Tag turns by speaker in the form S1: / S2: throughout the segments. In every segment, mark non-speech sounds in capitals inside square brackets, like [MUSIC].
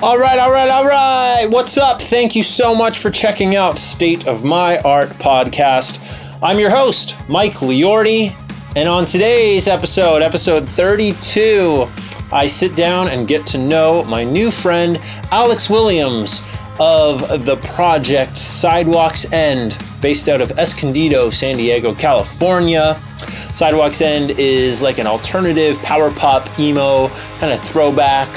S1: All right, all right, all right. What's up? Thank you so much for checking out State of My Art podcast. I'm your host, Mike Liorti, and on today's episode, episode 32, I sit down and get to know my new friend, Alex Williams of the project Sidewalks End, based out of Escondido, San Diego, California. Sidewalks End is like an alternative power pop, emo, kind of throwback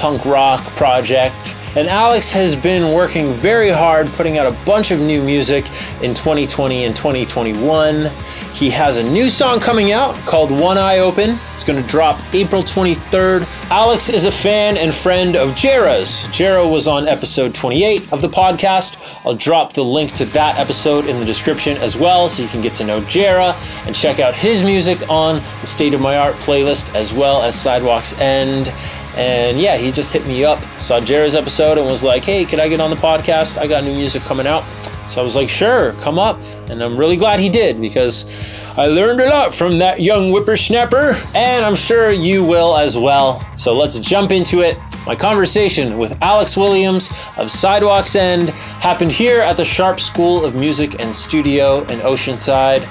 S1: punk rock project. And Alex has been working very hard putting out a bunch of new music in 2020 and 2021. He has a new song coming out called One Eye Open. It's going to drop April 23rd. Alex is a fan and friend of Jara's. Jara was on episode 28 of the podcast. I'll drop the link to that episode in the description as well so you can get to know Jara and check out his music on the State of My Art playlist as well as Sidewalks End. And yeah, he just hit me up, saw Jara's episode, and was like, hey, could I get on the podcast? I got new music coming out. So I was like, sure, come up. And I'm really glad he did because I learned a lot from that young whippersnapper, and I'm sure you will as well. So let's jump into it. My conversation with Alex Williams of Sidewalks End happened here at the Sharp School of Music and Studio in Oceanside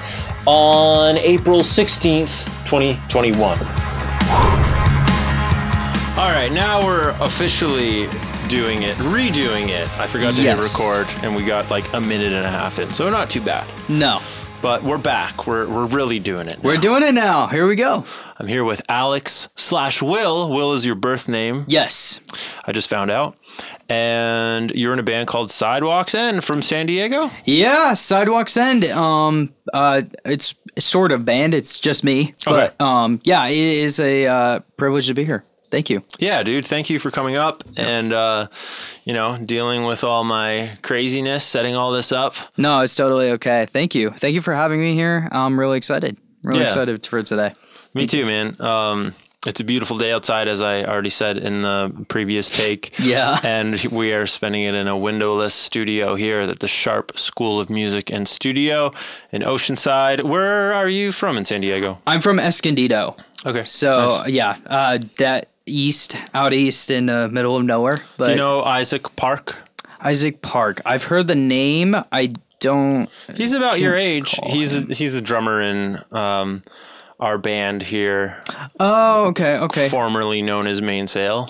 S1: on April 16th, 2021. All right, now we're officially doing it, redoing it. I forgot to
S2: Yes.
S1: hit record, and we got like a minute and a half in, so not too bad.
S2: No.
S1: But we're back. We're we're really doing it.
S2: We're doing it now. Here we go.
S1: I'm here with Alex slash Will. Will is your birth name.
S2: Yes.
S1: I just found out, and you're in a band called Sidewalks End from San Diego.
S2: Yeah, Sidewalks End. Um uh it's sort of band. It's just me. But
S1: Okay.
S2: um yeah, it is a uh, privilege to be here. Thank you.
S1: Yeah, dude. Thank you for coming up and uh, you know dealing with all my craziness, setting all this up.
S2: No, it's totally okay. Thank you. Thank you for having me here. I'm really excited. Really
S1: Yeah.
S2: excited for today.
S1: Me too, man. Um, it's a beautiful day outside, as I already said in the previous take. [LAUGHS]
S2: Yeah.
S1: And we are spending it in a windowless studio here at the Sharp School of Music and Studio in Oceanside. Where are you from in San Diego?
S2: I'm from Escondido.
S1: Okay.
S2: So,
S1: nice.
S2: yeah, uh that east out east in the middle of nowhere. But
S1: do you know Isaac Park?
S2: Isaac Park. I've heard the name. I don't
S1: He's about your age. He's a, he's the drummer in um, our band here,
S2: Oh, okay, okay.
S1: formerly known as Mainsail.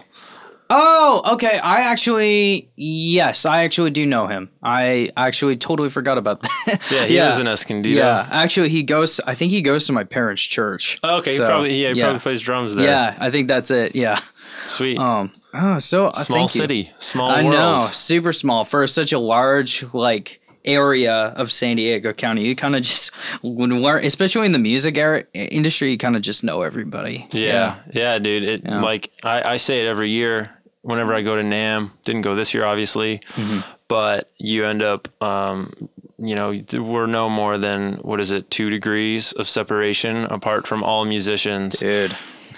S2: Oh, okay. I actually, yes, I actually do know him. I actually totally forgot about that. [LAUGHS]
S1: Yeah, he lives in Escondido.
S2: Yeah, actually, he goes. I think he goes to my parents' church.
S1: Oh, okay,
S2: So,
S1: he probably yeah, he
S2: yeah.
S1: probably plays drums there.
S2: Yeah, I think that's it. Yeah.
S1: Sweet.
S2: Um. Oh, so uh,
S1: Small city, small
S2: I
S1: world.
S2: know, super small for such a large like area of San Diego County. You kind of just when we're especially in the music era, industry, you kind of just know everybody.
S1: Yeah, yeah, dude. It
S2: Yeah.
S1: like I, I say it every year whenever I go to NAMM. Didn't go this year, obviously,
S2: Mm-hmm.
S1: but you end up, um, you know, we're no more than what is it, two degrees of separation apart from all musicians.
S2: dude.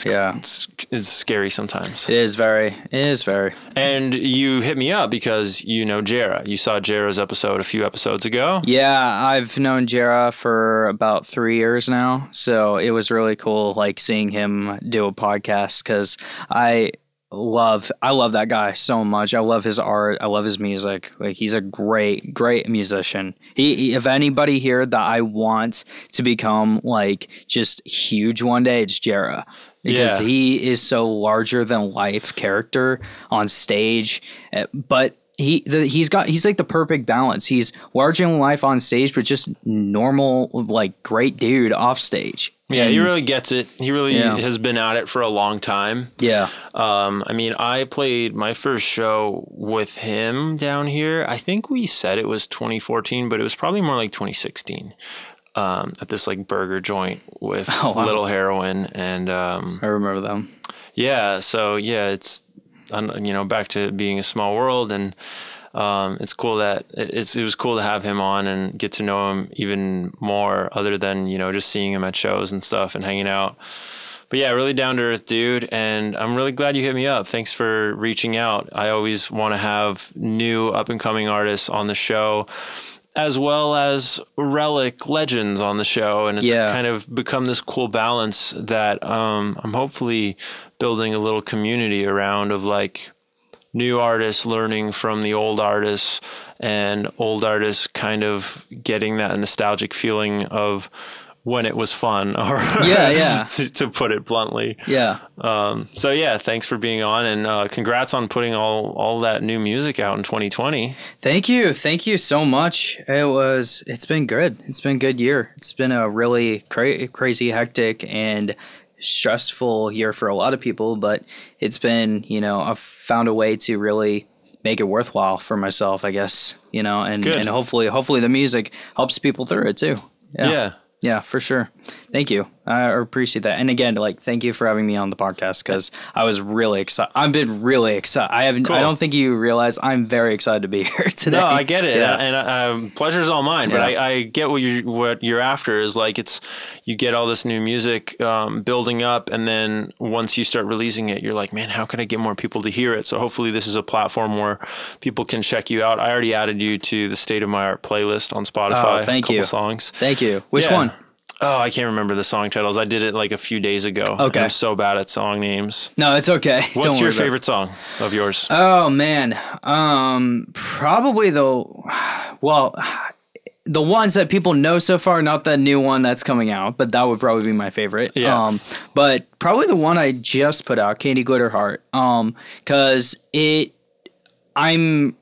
S2: yeah,
S1: It's, it's scary sometimes.
S2: it is very. It is very.
S1: And you hit me up because you know Jara. You saw Jara's episode a few episodes ago.
S2: Yeah, I've known Jara for about three years now, so it was really cool, like seeing him do a podcast because I love I love that guy so much. I love his art. I love his music. Like he's a great, great musician. He, he- if anybody here that I want to become like just huge one day, it's Jara. Because
S1: Yeah.
S2: he is so larger than life character on stage, eh, but he the, he's got he's like the perfect balance. He's larger than life on stage, but just normal like great dude off stage.
S1: Yeah, he really gets it. He really
S2: Yeah.
S1: has been at it for a long time.
S2: yeah
S1: Um, I mean, I played my first show with him down here. I think we said it was 2014, but it was probably more like 2016. Um, at this like burger joint with [LAUGHS]
S2: Oh, wow.
S1: Little Heroin, and um,
S2: I remember them.
S1: yeah, so yeah, it's you know back to being a small world, and um, it's cool that it- it's it was cool to have him on and get to know him even more, other than you know just seeing him at shows and stuff and hanging out. But yeah, really down to earth dude, and I'm really glad you hit me up. Thanks for reaching out. I always want to have new up and coming artists on the show as well as relic legends on the show and it's
S2: Yeah.
S1: kind of become this cool balance that um, i'm hopefully building a little community around of like new artists learning from the old artists and old artists kind of getting that nostalgic feeling of when it was fun [LAUGHS] or
S2: Yeah, yeah. [LAUGHS]
S1: to, to put it bluntly.
S2: Yeah.
S1: Um, so yeah, thanks for being on and uh, congrats on putting all all that new music out in 2020.
S2: Thank you. Thank you so much. It was it's been good. It's been a good year. It's been a really cra- crazy hectic and stressful year for a lot of people, but it's been, you know, I've found a way to really make it worthwhile for myself, I guess, you know, and
S1: Good.
S2: and hopefully hopefully the music helps people through it too.
S1: Yeah.
S2: Yeah. Yeah, for sure. Thank you. I appreciate that. And again, like, thank you for having me on the podcast because I was really excited. I've been really excited. I haven't.
S1: Cool.
S2: I don't think you realize I'm very excited to be [LAUGHS] here today.
S1: No, I get it,
S2: Yeah.
S1: and um, pleasure's all mine. But I, I get what you what you're after is like it's you get all this new music um, building up, and then once you start releasing it, you're like, man, how can I get more people to hear it? So hopefully, this is a platform where people can check you out. I already added you to the State of My Art playlist on Spotify.
S2: Oh, thank
S1: a couple
S2: you.
S1: Songs.
S2: Thank you. Which
S1: Yeah.
S2: one?
S1: Oh, I can't remember the song titles. I did it like a few days ago.
S2: Okay.
S1: I'm so bad at song names.
S2: No, it's okay. [LAUGHS]
S1: What's
S2: Don't
S1: your
S2: worry about it.
S1: favorite song of yours?
S2: Oh man, um, probably the well, the ones that people know so far. Not the new one that's coming out, but that would probably be my favorite.
S1: Yeah.
S2: Um, but probably the one I just put out, Candy Glitter Heart. Um, because it, I'm,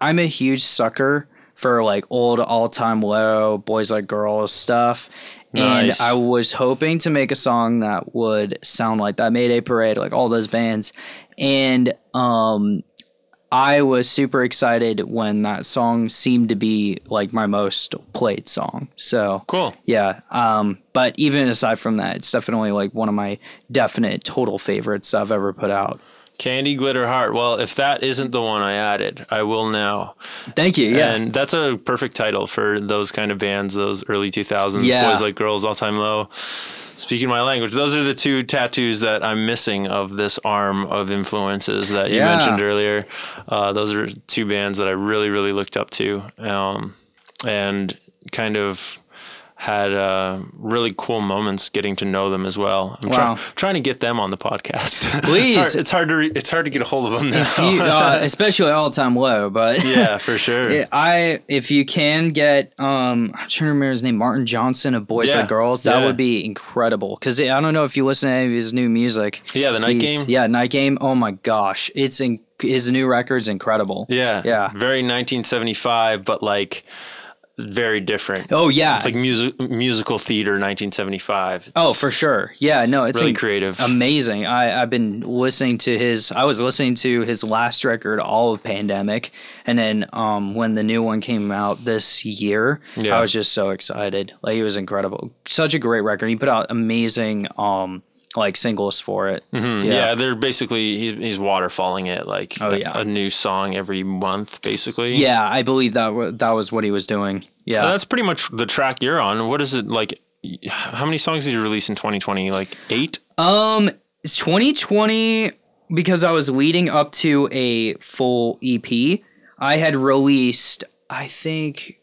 S2: I'm a huge sucker for like old all time low boys like girls stuff.
S1: Nice.
S2: And I was hoping to make a song that would sound like that Mayday Parade, like all those bands. And um, I was super excited when that song seemed to be like my most played song. So
S1: cool.
S2: yeah. Um, but even aside from that, it's definitely like one of my definite total favorites I've ever put out.
S1: Candy Glitter Heart. Well, if that isn't the one I added, I will now.
S2: Thank you. Yeah.
S1: And that's a perfect title for those kind of bands, those early 2000s,
S2: Yeah.
S1: Boys Like Girls, All Time Low. Speaking my language, those are the two tattoos that I'm missing of this arm of influences that you
S2: Yeah.
S1: mentioned earlier. Uh, those are two bands that I really, really looked up to um, and kind of had uh, really cool moments getting to know them as well. I'm try- trying to get them on the podcast. [LAUGHS]
S2: Please.
S1: it's, hard, it's hard to re- it's hard to get a hold of them now.
S2: You, [LAUGHS] uh, especially all time low, but [LAUGHS]
S1: yeah, for sure.
S2: Yeah, I if you can get um I'm trying to remember his name Martin Johnson of Boys
S1: Yeah,
S2: Like Girls that
S1: yeah.
S2: would be incredible because I don't know if you listen to any of his new music
S1: Yeah, the Night
S2: He's-
S1: Game.
S2: yeah Night Game oh my gosh it's in his new record's incredible
S1: Yeah.
S2: Yeah.
S1: Very 1975, but like very different.
S2: oh yeah
S1: It's like music musical theater 1975. It's
S2: oh for sure yeah no it's
S1: really
S2: inc-
S1: creative.
S2: amazing I I've been listening to his I was listening to his last record all of pandemic and then um when the new one came out this year
S1: Yeah.
S2: I was just so excited like it was incredible such a great record he put out amazing um like singles for it
S1: Mhm. yeah. they're basically he's he's waterfalling it like
S2: Oh,
S1: a,
S2: yeah.
S1: a new song every month basically.
S2: yeah I believe that wa- that was what he was doing yeah
S1: Uh, that's pretty much the track you're on. What is it like? How many songs did you release in 2020? Like eight?
S2: Um, 2020 because I was leading up to a full EP. I had released, I think,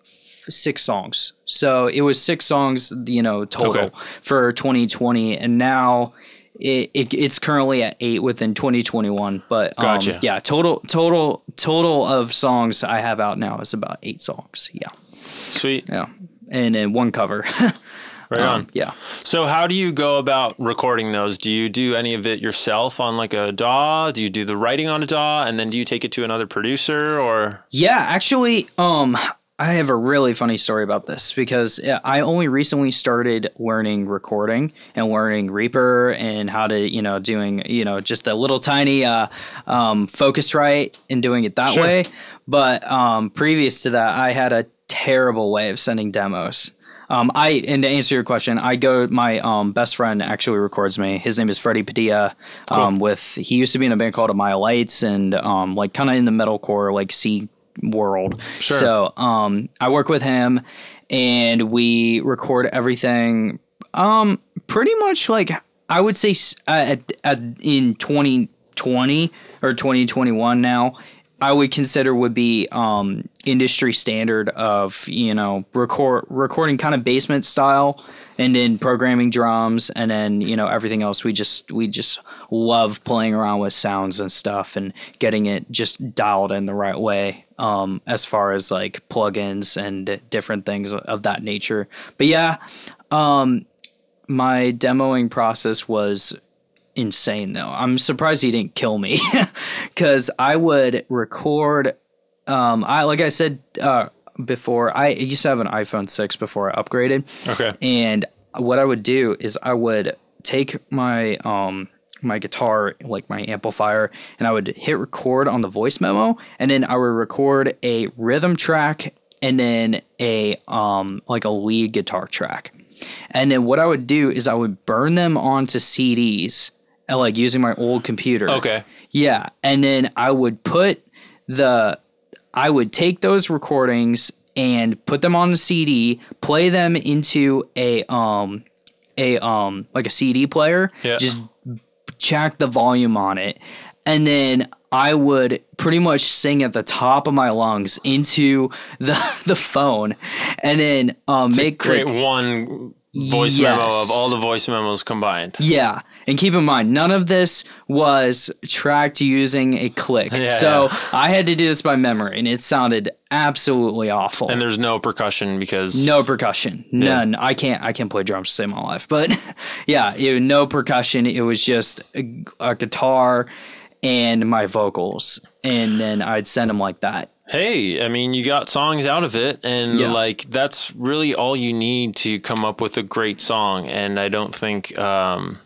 S2: six songs. So it was six songs, you know, total
S1: Okay.
S2: for 2020, and now. It, it, it's currently at eight within 2021, but um,
S1: Gotcha.
S2: yeah, total total total of songs I have out now is about eight songs. Yeah,
S1: Sweet.
S2: yeah, and then one cover. [LAUGHS]
S1: Right
S2: Um,
S1: on.
S2: Yeah.
S1: So how do you go about recording those? Do you do any of it yourself on like a DAW? Do you do the writing on a DAW and then do you take it to another producer or
S2: Yeah, actually, um, I have a really funny story about this because I only recently started learning recording and learning Reaper and how to, you know, doing, you know, just a little tiny uh, um, Focusrite and doing it that
S1: Sure.
S2: way. But um, previous to that, I had a terrible way of sending demos. Um, I and to answer your question, I go. My um, best friend actually records me. His name is Freddie Padilla. Um, with he used to be in a band called A Mile Lights and um, like kind of in the metalcore like C world.
S1: Sure.
S2: So um, I work with him, and we record everything. Um, pretty much like I would say uh, at, at, in 2020 or 2021 now. I would consider would be um, industry standard of you know record recording kind of basement style and then programming drums and then you know everything else we just we just love playing around with sounds and stuff and getting it just dialed in the right way um, as far as like plugins and different things of that nature but yeah um, my demoing process was insane though i'm surprised he didn't kill me [LAUGHS] because i would record um, i like i said uh, before I used to have an iPhone 6 before I upgraded.
S1: Okay.
S2: And what I would do is I would take my um my guitar, like my amplifier, and I would hit record on the voice memo, and then I would record a rhythm track and then a um like a lead guitar track. And then what I would do is I would burn them onto CDs, like using my old computer.
S1: Okay.
S2: Yeah, and then I would put the I would take those recordings and put them on the CD, play them into a um a um like a CD player,
S1: Yeah.
S2: just jack the volume on it, and then I would pretty much sing at the top of my lungs into the [LAUGHS] the phone, and then um make
S1: Create one voice memo of all the voice memos combined.
S2: yeah. And keep in mind, none of this was tracked using a click.
S1: Yeah,
S2: so
S1: yeah.
S2: I had to do this by memory, and it sounded absolutely awful.
S1: And there's no percussion because
S2: no percussion, none. I can't. I can't play drums to save my life. But [LAUGHS] yeah, it, no percussion. It was just a, a guitar and my vocals, and then I'd send them like that.
S1: Hey, I mean, you got songs out of it, and
S2: Yeah.
S1: like that's really all you need to come up with a great song. And I don't think um,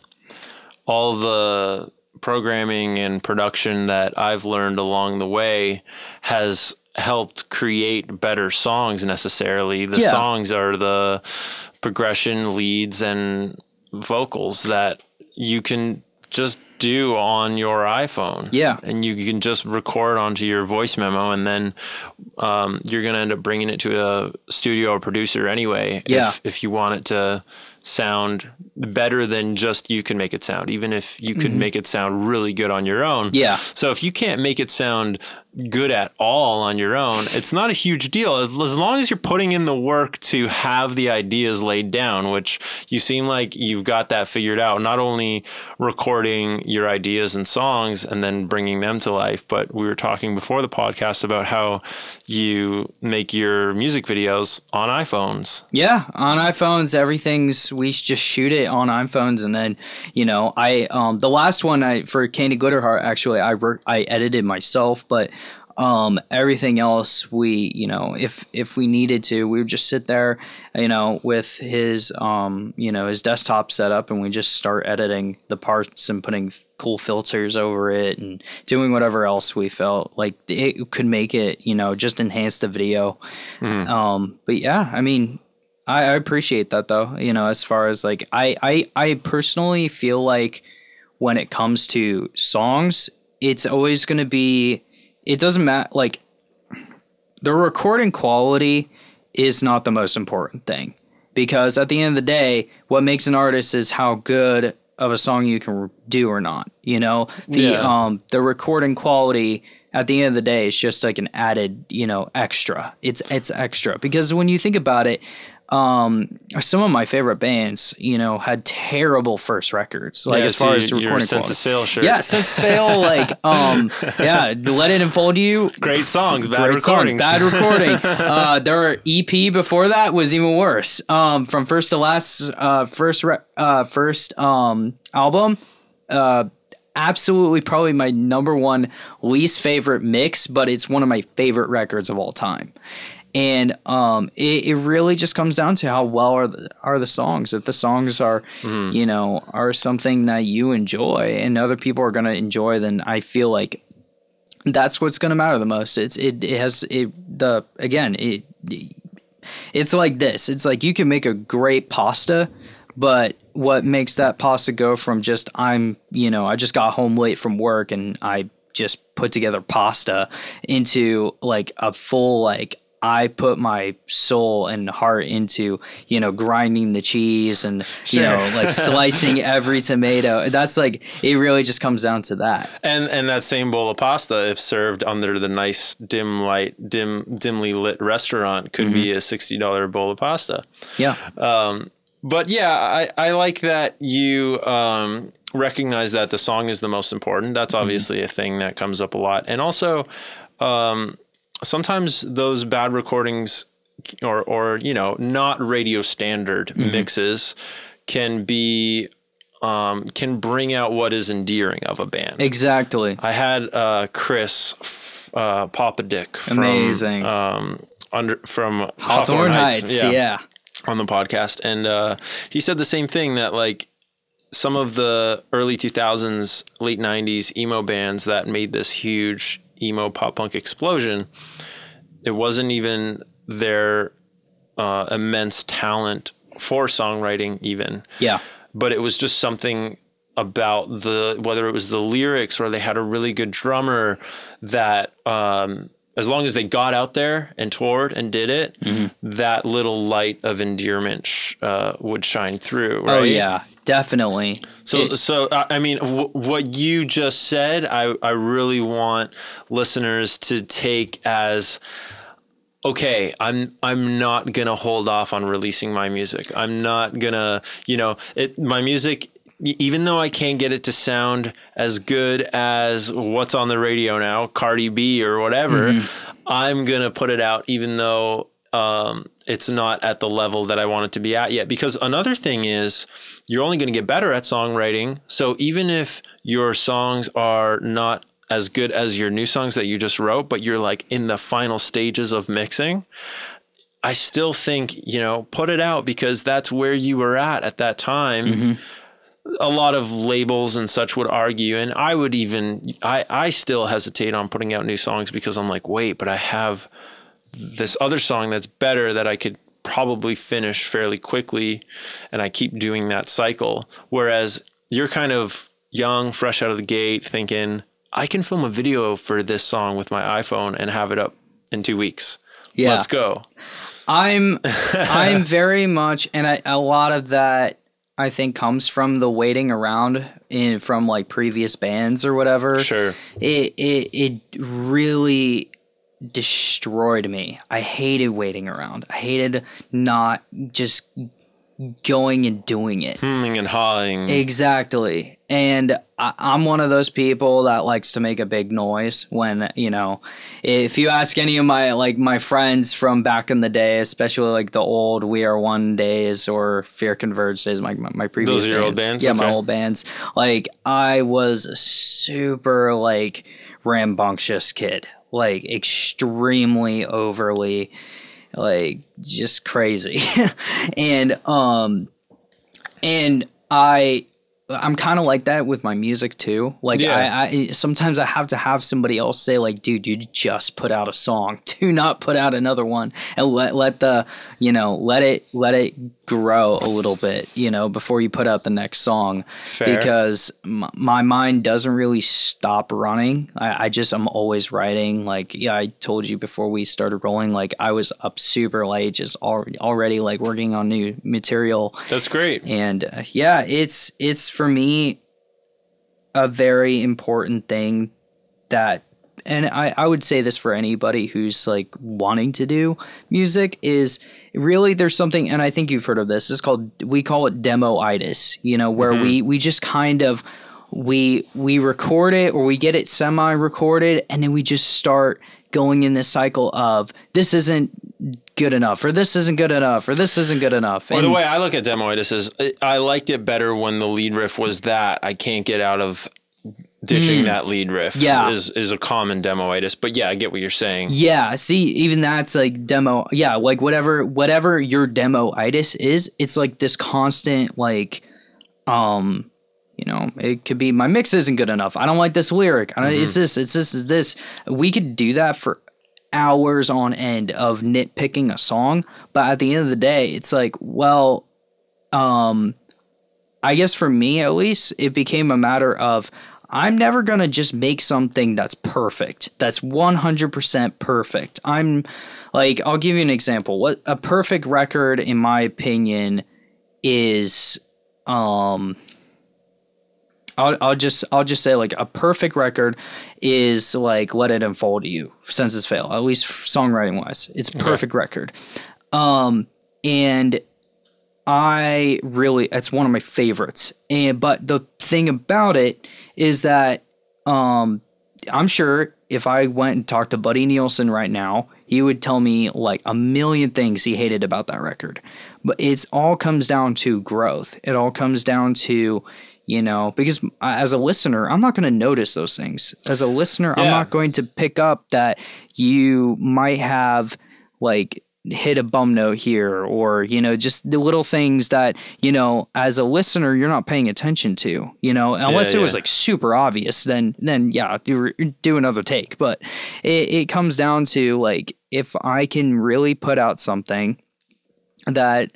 S1: all the programming and production that I've learned along the way has helped create better songs necessarily. The
S2: Yeah.
S1: songs are the progression, leads, and vocals that you can just do on your iPhone.
S2: Yeah.
S1: And you can just record onto your voice memo and then um, you're going to end up bringing it to a studio or producer anyway.
S2: Yeah.
S1: If, if you want it to sound better than just you can make it sound, even if you could make it sound really good on your own.
S2: Mm-hmm. Yeah.
S1: So if you can't make it sound good at all on your own, it's not a huge deal as, long as you're putting in the work to have the ideas laid down, which you seem like you've got that figured out. Not only recording your ideas and songs and then bringing them to life, but we were talking before the podcast about how you make your music videos on iPhones.
S2: Yeah, on iPhones, everything's we just shoot it on iPhones, and then you know, I um the last one I for Candy Glitterheart actually I work I edited myself, but um everything else we you know if if we needed to we would just sit there you know with his um you know his desktop set up and we just start editing the parts and putting cool filters over it and doing whatever else we felt like it could make it you know just enhance the video um but yeah i mean I, I appreciate that though. You know, as far as like I, I I personally feel like when it comes to songs, it's always gonna be it doesn't matter like the recording quality is not the most important thing. Because at the end of the day, what makes an artist is how good of a song you can do or not. You know? The
S1: Yeah.
S2: um the recording quality at the end of the day is just like an added, you know, extra. It's it's extra. Because when you think about it, um, some of my favorite bands, you know, had terrible first records. Like
S1: Yeah,
S2: as
S1: so
S2: far as
S1: your-
S2: recording quality.
S1: Fail shirt.
S2: Yeah, Senses Fail, like [LAUGHS] um, yeah, Let It Enfold You.
S1: Great songs, bad
S2: Great song, bad recording. [LAUGHS] uh, their EP before that was even worse. Um, from first to last, uh, first re- uh, first um album, uh, absolutely probably my number one least favorite mix, but it's one of my favorite records of all time. And um, it, it really just comes down to how well are the, are the songs. If the songs are, you know, are something that you enjoy and other people are going to enjoy, then I feel like that's what's going to matter the most. It's it, it has it the again it it's like this. It's like you can make a great pasta, but what makes that pasta go from just I'm you know I just got home late from work and I just put together pasta into like a full like I put my soul and heart into, you know, grinding the cheese and, you know, like slicing [LAUGHS] every tomato. That's like, it really just comes down to that.
S1: And and that same bowl of pasta, if served under the nice dim light, dim dimly lit restaurant, could be a sixty dollar bowl of pasta.
S2: Yeah.
S1: Um, but yeah, I, I like that you um, recognize that the song is the most important. That's obviously a thing that comes up a lot. And also, um, sometimes those bad recordings or, or you know, not radio standard mixes can be. Um, can bring out what is endearing of a band.
S2: Exactly.
S1: I had uh, Chris f- uh, Popadak from,
S2: Amazing.
S1: um, under from
S2: Hawthorne Heights. Yeah.
S1: on the podcast, and uh, he said the same thing that like some of the early 2000s, late 90s emo bands that made this huge emo pop punk explosion, it wasn't even their uh, immense talent for songwriting, even,
S2: Yeah.
S1: but it was just something about the whether it was the lyrics or they had a really good drummer that um, as long as they got out there and toured and did it, that little light of endearment sh- uh, would shine through. Right?
S2: Oh, yeah. Definitely.
S1: So, so uh, I mean, w- what you just said, I, I really want listeners to take as okay. I'm I'm not gonna hold off on releasing my music. I'm not gonna, you know, it. My music, even though I can't get it to sound as good as what's on the radio now, Cardi B or whatever, I'm gonna put it out, even though um, it's not at the level that I want it to be at yet. Because another thing is, you're only going to get better at songwriting. So even if your songs are not as good as your new songs that you just wrote, but you're like in the final stages of mixing, I still think, you know, put it out because that's where you were at at that time. Mm-hmm. A lot of labels and such would argue, and I would even, I, I still hesitate on putting out new songs because I'm like, wait, but I have this other song that's better that I could probably finish fairly quickly and I keep doing that cycle whereas you're kind of young fresh out of the gate thinking I can film a video for this song with my iPhone and have it up in 2 weeks.
S2: Yeah.
S1: Let's go.
S2: I'm [LAUGHS] I'm very much and I, a lot of that I think comes from the waiting around in from like previous bands or whatever.
S1: Sure.
S2: It it it really destroyed me. I hated waiting around. I hated not just going and doing it.
S1: Humming and hawing.
S2: Exactly. And I, I'm one of those people that likes to make a big noise when, you know, if you ask any of my, like, my friends from back in the day, especially like the old We Are One days or Fear Converge days, my, my, my previous
S1: Those are your old bands?
S2: Yeah, my old bands. Like, I was a super, like, rambunctious kid. Like, extremely overly like just crazy. [LAUGHS] And um and i i'm kind of like that with my music too. Like
S1: Yeah.
S2: I, I sometimes i have to have somebody else say like dude you just put out a song. [LAUGHS] Do not put out another one. And let let the you know let it let it grow a little bit you know before you put out the next song
S1: Fair.
S2: because m- my mind doesn't really stop running I, I just i'm always writing like yeah i told you before we started rolling like i was up super late just already already like working on new material
S1: That's great.
S2: and uh, yeah it's it's for me a very important thing that and I, I would say this for anybody who's like wanting to do music is really there's something and I think you've heard of this it's called we call it demoitis you know where mm-hmm. we we just kind of we we record it or we get it semi recorded and then we just start going in this cycle of this isn't good enough or this isn't good enough or this isn't good enough
S1: Well, the way I look at Demoitis is I liked it better when the lead riff was that. I can't get out of ditching that lead riff.
S2: Mm. Yeah.
S1: Is is a common demoitis. But yeah, I get what you're saying.
S2: Yeah, see, even that's like demo. Yeah, like whatever, whatever your demo itis is, it's like this constant, like, um, you know, it could be my mix isn't good enough. I don't like this lyric. I don't, It's this. It's this. It's this. We could do that for hours on end of nitpicking a song, but at the end of the day, it's like, well, um, I guess for me at least, it became a matter of I'm never going to just make something that's perfect. That's 100% perfect. I'm like I'll give you an example. What a perfect record in my opinion is um I'll, I'll just I'll just say like a perfect record is like let it enfold to you senses fail at least songwriting wise it's a perfect okay. record um and I really it's one of my favorites and but the thing about it is that um I'm sure if I went and talked to Buddy Nielsen right now he would tell me like a million things he hated about that record. But it's all comes down to growth. It all comes down to you know because as a listener i'm not going to notice those things. As a listener yeah. i'm not going to pick up that you might have like hit a bum note here or you know just the little things that you know as a listener you're not paying attention to you know unless yeah, it was like super obvious then then yeah you do another take but it, it comes down to like if i can really put out something that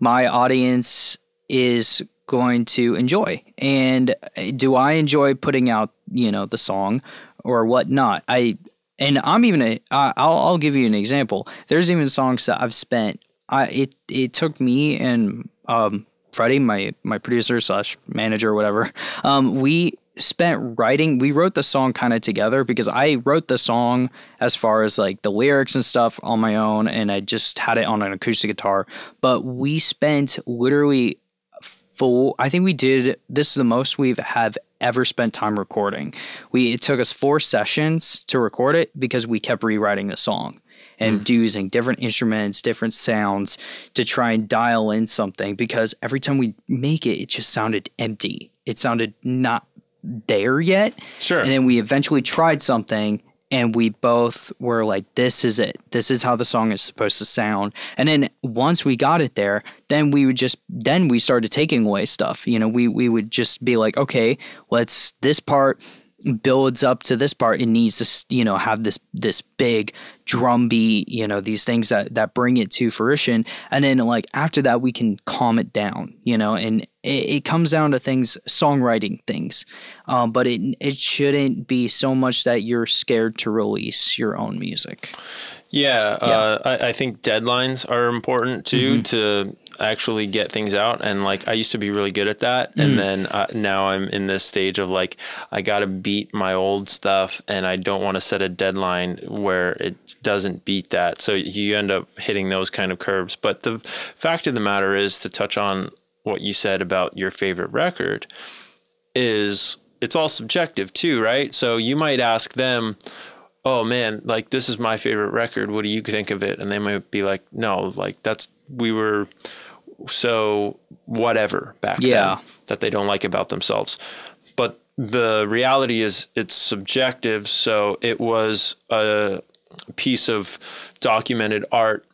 S2: my audience is going to enjoy. And eh, do I enjoy putting out, you know, the song or whatnot? I and I'm even a, I'll I'll give you an example. There's even songs that I've spent. I it it took me and um Freddie, my my producer slash manager, whatever. [LAUGHS] Um, we spent writing. We wrote the song kind of together because I wrote the song as far as like the lyrics and stuff on my own, and I just had it on an acoustic guitar. But we spent literally full. I think we did. This is the most we've have ever spent time recording. We it took us four sessions to record it because we kept rewriting the song and mm. using different instruments, different sounds to try and dial in something because every time we make it, it just sounded empty. It sounded not there yet.
S1: Sure.
S2: And then we eventually tried something and we both were like this is it. This is how the song is supposed to sound. And then once we got it there then we would just then we started taking away stuff. You know we we would just be like okay let's this part builds up to this part it needs to you know have this this big drum beat you know these things that that bring it to fruition and then like after that we can calm it down you know and it, it comes down to things songwriting things um, but it it shouldn't be so much that you're scared to release your own music
S1: yeah, yeah. Uh, I, I, think deadlines are important too mm-hmm. to actually get things out and like I used to be really good at that mm. and then uh, now I'm in this stage of like I got to beat my old stuff and I don't want to set a deadline where it doesn't beat that so you end up hitting those kind of curves but the fact of the matter is to touch on what you said about your favorite record is it's all subjective too right so you might ask them oh man, like this is my favorite record. What do you think of it? And they might be like, no, like that's we were so whatever back yeah. then that they don't like about themselves. But the reality is it's subjective. So it was a piece of documented art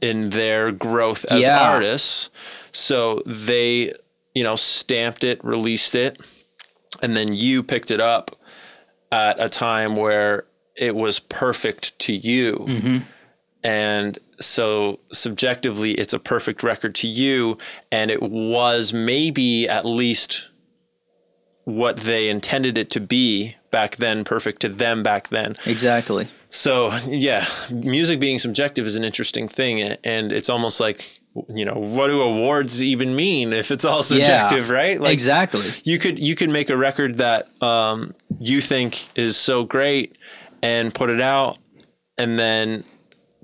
S1: in their growth as yeah. artists. So they, you know, stamped it, released it, and then you picked it up at a time where it was perfect to you. Mm-hmm. And so subjectively it's a perfect record to you and it was maybe at least what they intended it to be back then perfect to them back then.
S2: Exactly.
S1: So yeah music being subjective is an interesting thing and it's almost like you know what do awards even mean if it's all subjective
S2: yeah,
S1: right?
S2: Like exactly.
S1: you could you could make a record that um, you think is so great and put it out and then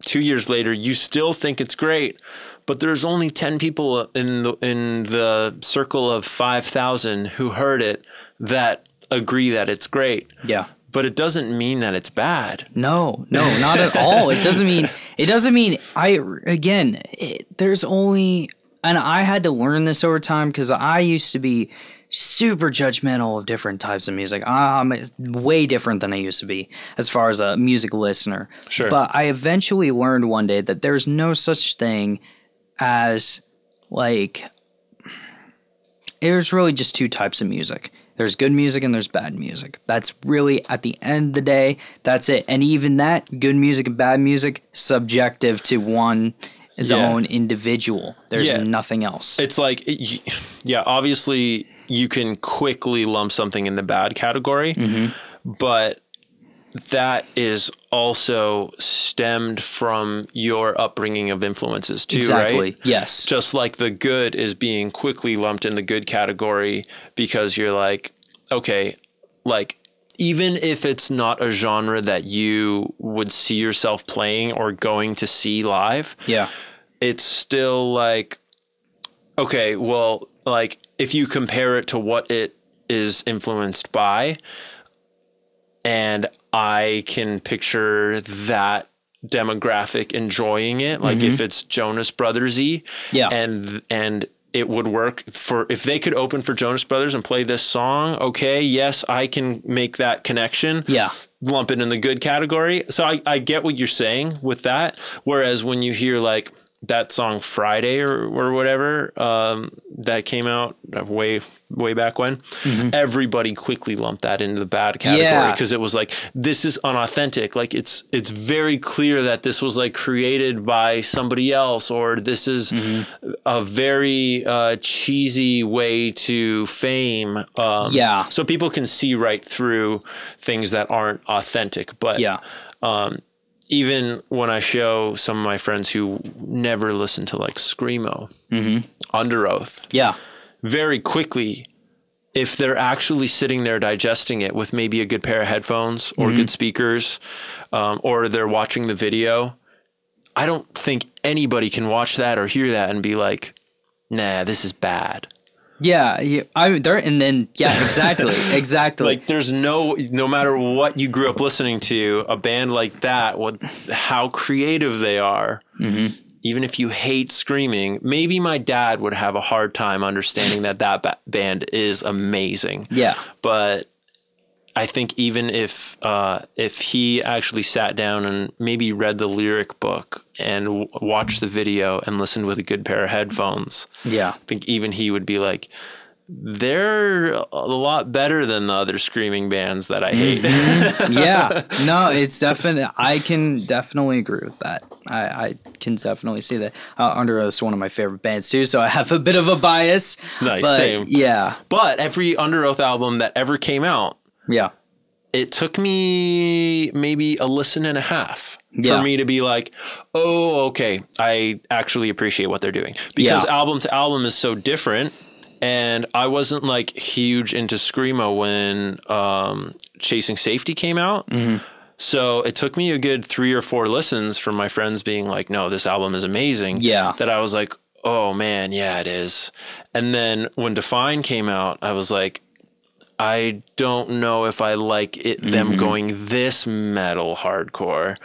S1: two years later, you still think it's great, but there's only 10 people in the, in the circle of 5,000 who heard it that agree that it's great.
S2: Yeah.
S1: But it doesn't mean that it's bad.
S2: No, no, not at all. It doesn't mean, [LAUGHS] it doesn't mean, I, again, it, there's only, and I had to learn this over time because I used to be super judgmental of different types of music. Um, I'm way different than I used to be as far as a music listener.
S1: Sure.
S2: But I eventually learned one day that there's no such thing as like there's really just two types of music. There's good music and there's bad music. That's really at the end of the day, that's it. And even that good music and bad music subjective to one its
S1: Yeah.
S2: own individual. There's
S1: Yeah.
S2: nothing else.
S1: it's like yeah obviously you can quickly lump something in the bad category mm-hmm. but that is also stemmed from your upbringing of influences too
S2: exactly.
S1: right
S2: Yes.
S1: just like the good is being quickly lumped in the good category because you're like okay like even if it's not a genre that you would see yourself playing or going to see live
S2: Yeah.
S1: it's still like okay well like if you compare it to what it is influenced by and i can picture that demographic enjoying it like if mm-hmm. it's jonas brothersy
S2: Yeah.
S1: and and it would work for if they could open for jonas brothers and play this song okay yes i can make that connection
S2: Yeah.
S1: lump it in the good category. So I, I get what you're saying with that. Whereas when you hear like that song Friday or, or whatever um, that came out way way back when, everybody quickly lumped that into the bad category
S2: Yeah.
S1: because it was like this is unauthentic. Like it's it's very clear that this was like created by somebody else or this is a very uh, cheesy way to fame. Um,
S2: Yeah.
S1: so people can see right through things that aren't authentic. But
S2: Yeah.
S1: Even when I show some of my friends who never listen to like screamo, Underoath,
S2: Yeah.
S1: very quickly, if they're actually sitting there digesting it with maybe a good pair of headphones or good speakers, um, or they're watching the video, I don't think anybody can watch that or hear that and be like, "Nah, this is bad."
S2: Yeah. yeah. I there and then yeah, exactly. [LAUGHS] Exactly.
S1: like there's no no matter what you grew up listening to a band like that what how creative they are even if you hate screaming maybe my dad would have a hard time understanding that that ba- band is amazing
S2: yeah.
S1: but I think even if uh, if he actually sat down and maybe read the lyric book and w- watched the video and listened with a good pair of headphones,
S2: Yeah.
S1: I think even he would be like, they're a lot better than the other screaming bands that I hate. [LAUGHS]
S2: yeah. [LAUGHS] No it's definitely i can definitely agree with that. I, I can definitely see that. Uh, Underoath is one of my favorite bands too so i have a bit of a bias.
S1: Nice,
S2: but
S1: same.
S2: yeah.
S1: But every Underoath album that ever came out,
S2: yeah
S1: it took me maybe a listen and a half
S2: Yeah.
S1: for me to be like, oh, okay, I actually appreciate what they're doing. Because
S2: Yeah.
S1: album to album is so different. And I wasn't like huge into Screamo when um, Chasing Safety came out.
S2: Mm-hmm.
S1: So it took me a good three or four listens from my friends being like, no, this album is amazing.
S2: Yeah.
S1: That I was like, oh man, yeah, it is. And then when Define came out, I was like, I don't know if I like it them
S2: Mm-hmm.
S1: going this metal hardcore.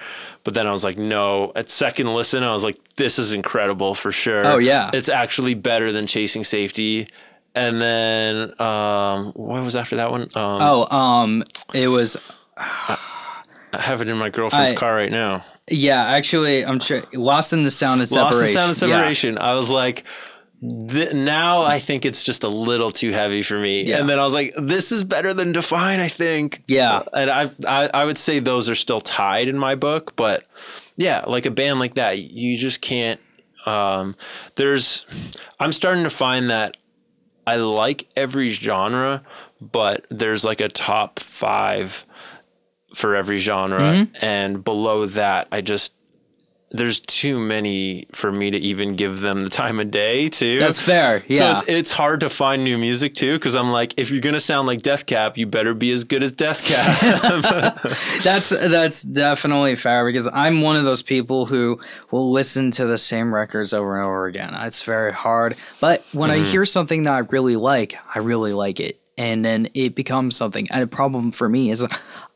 S1: But then I was like, no. At second listen, I was like, this is incredible for sure.
S2: Oh, yeah.
S1: It's actually better than Chasing Safety. And then um what was after that one? Um
S2: oh um it was
S1: I have it in my girlfriend's
S2: I-
S1: car right now.
S2: yeah actually i'm sure lost in the sound of Separation.
S1: Lost
S2: separation
S1: the sound of
S2: Yeah.
S1: separation. I was like, th- now I think it's just a little too heavy for me.
S2: Yeah.
S1: And then I was like, this is better than Define, I think.
S2: Yeah.
S1: And I, I I would say those are still tied in my book, but yeah, like a band like that, you just can't. Um, there's, I'm starting to find that I like every genre, but there's like a top five for every genre,
S2: Mm-hmm.
S1: and below that, I just there's too many for me to even give them the time of day too.
S2: That's fair, yeah.
S1: So it's, it's hard to find new music too because I'm like, if you're gonna sound like Death Cab, you better be as good as Death Cab. [LAUGHS]
S2: that's that's definitely fair because I'm one of those people who will listen to the same records over and over again. It's very hard, but when I mm-hmm. hear something that I really like, I really like it, and then it becomes something. And a problem for me is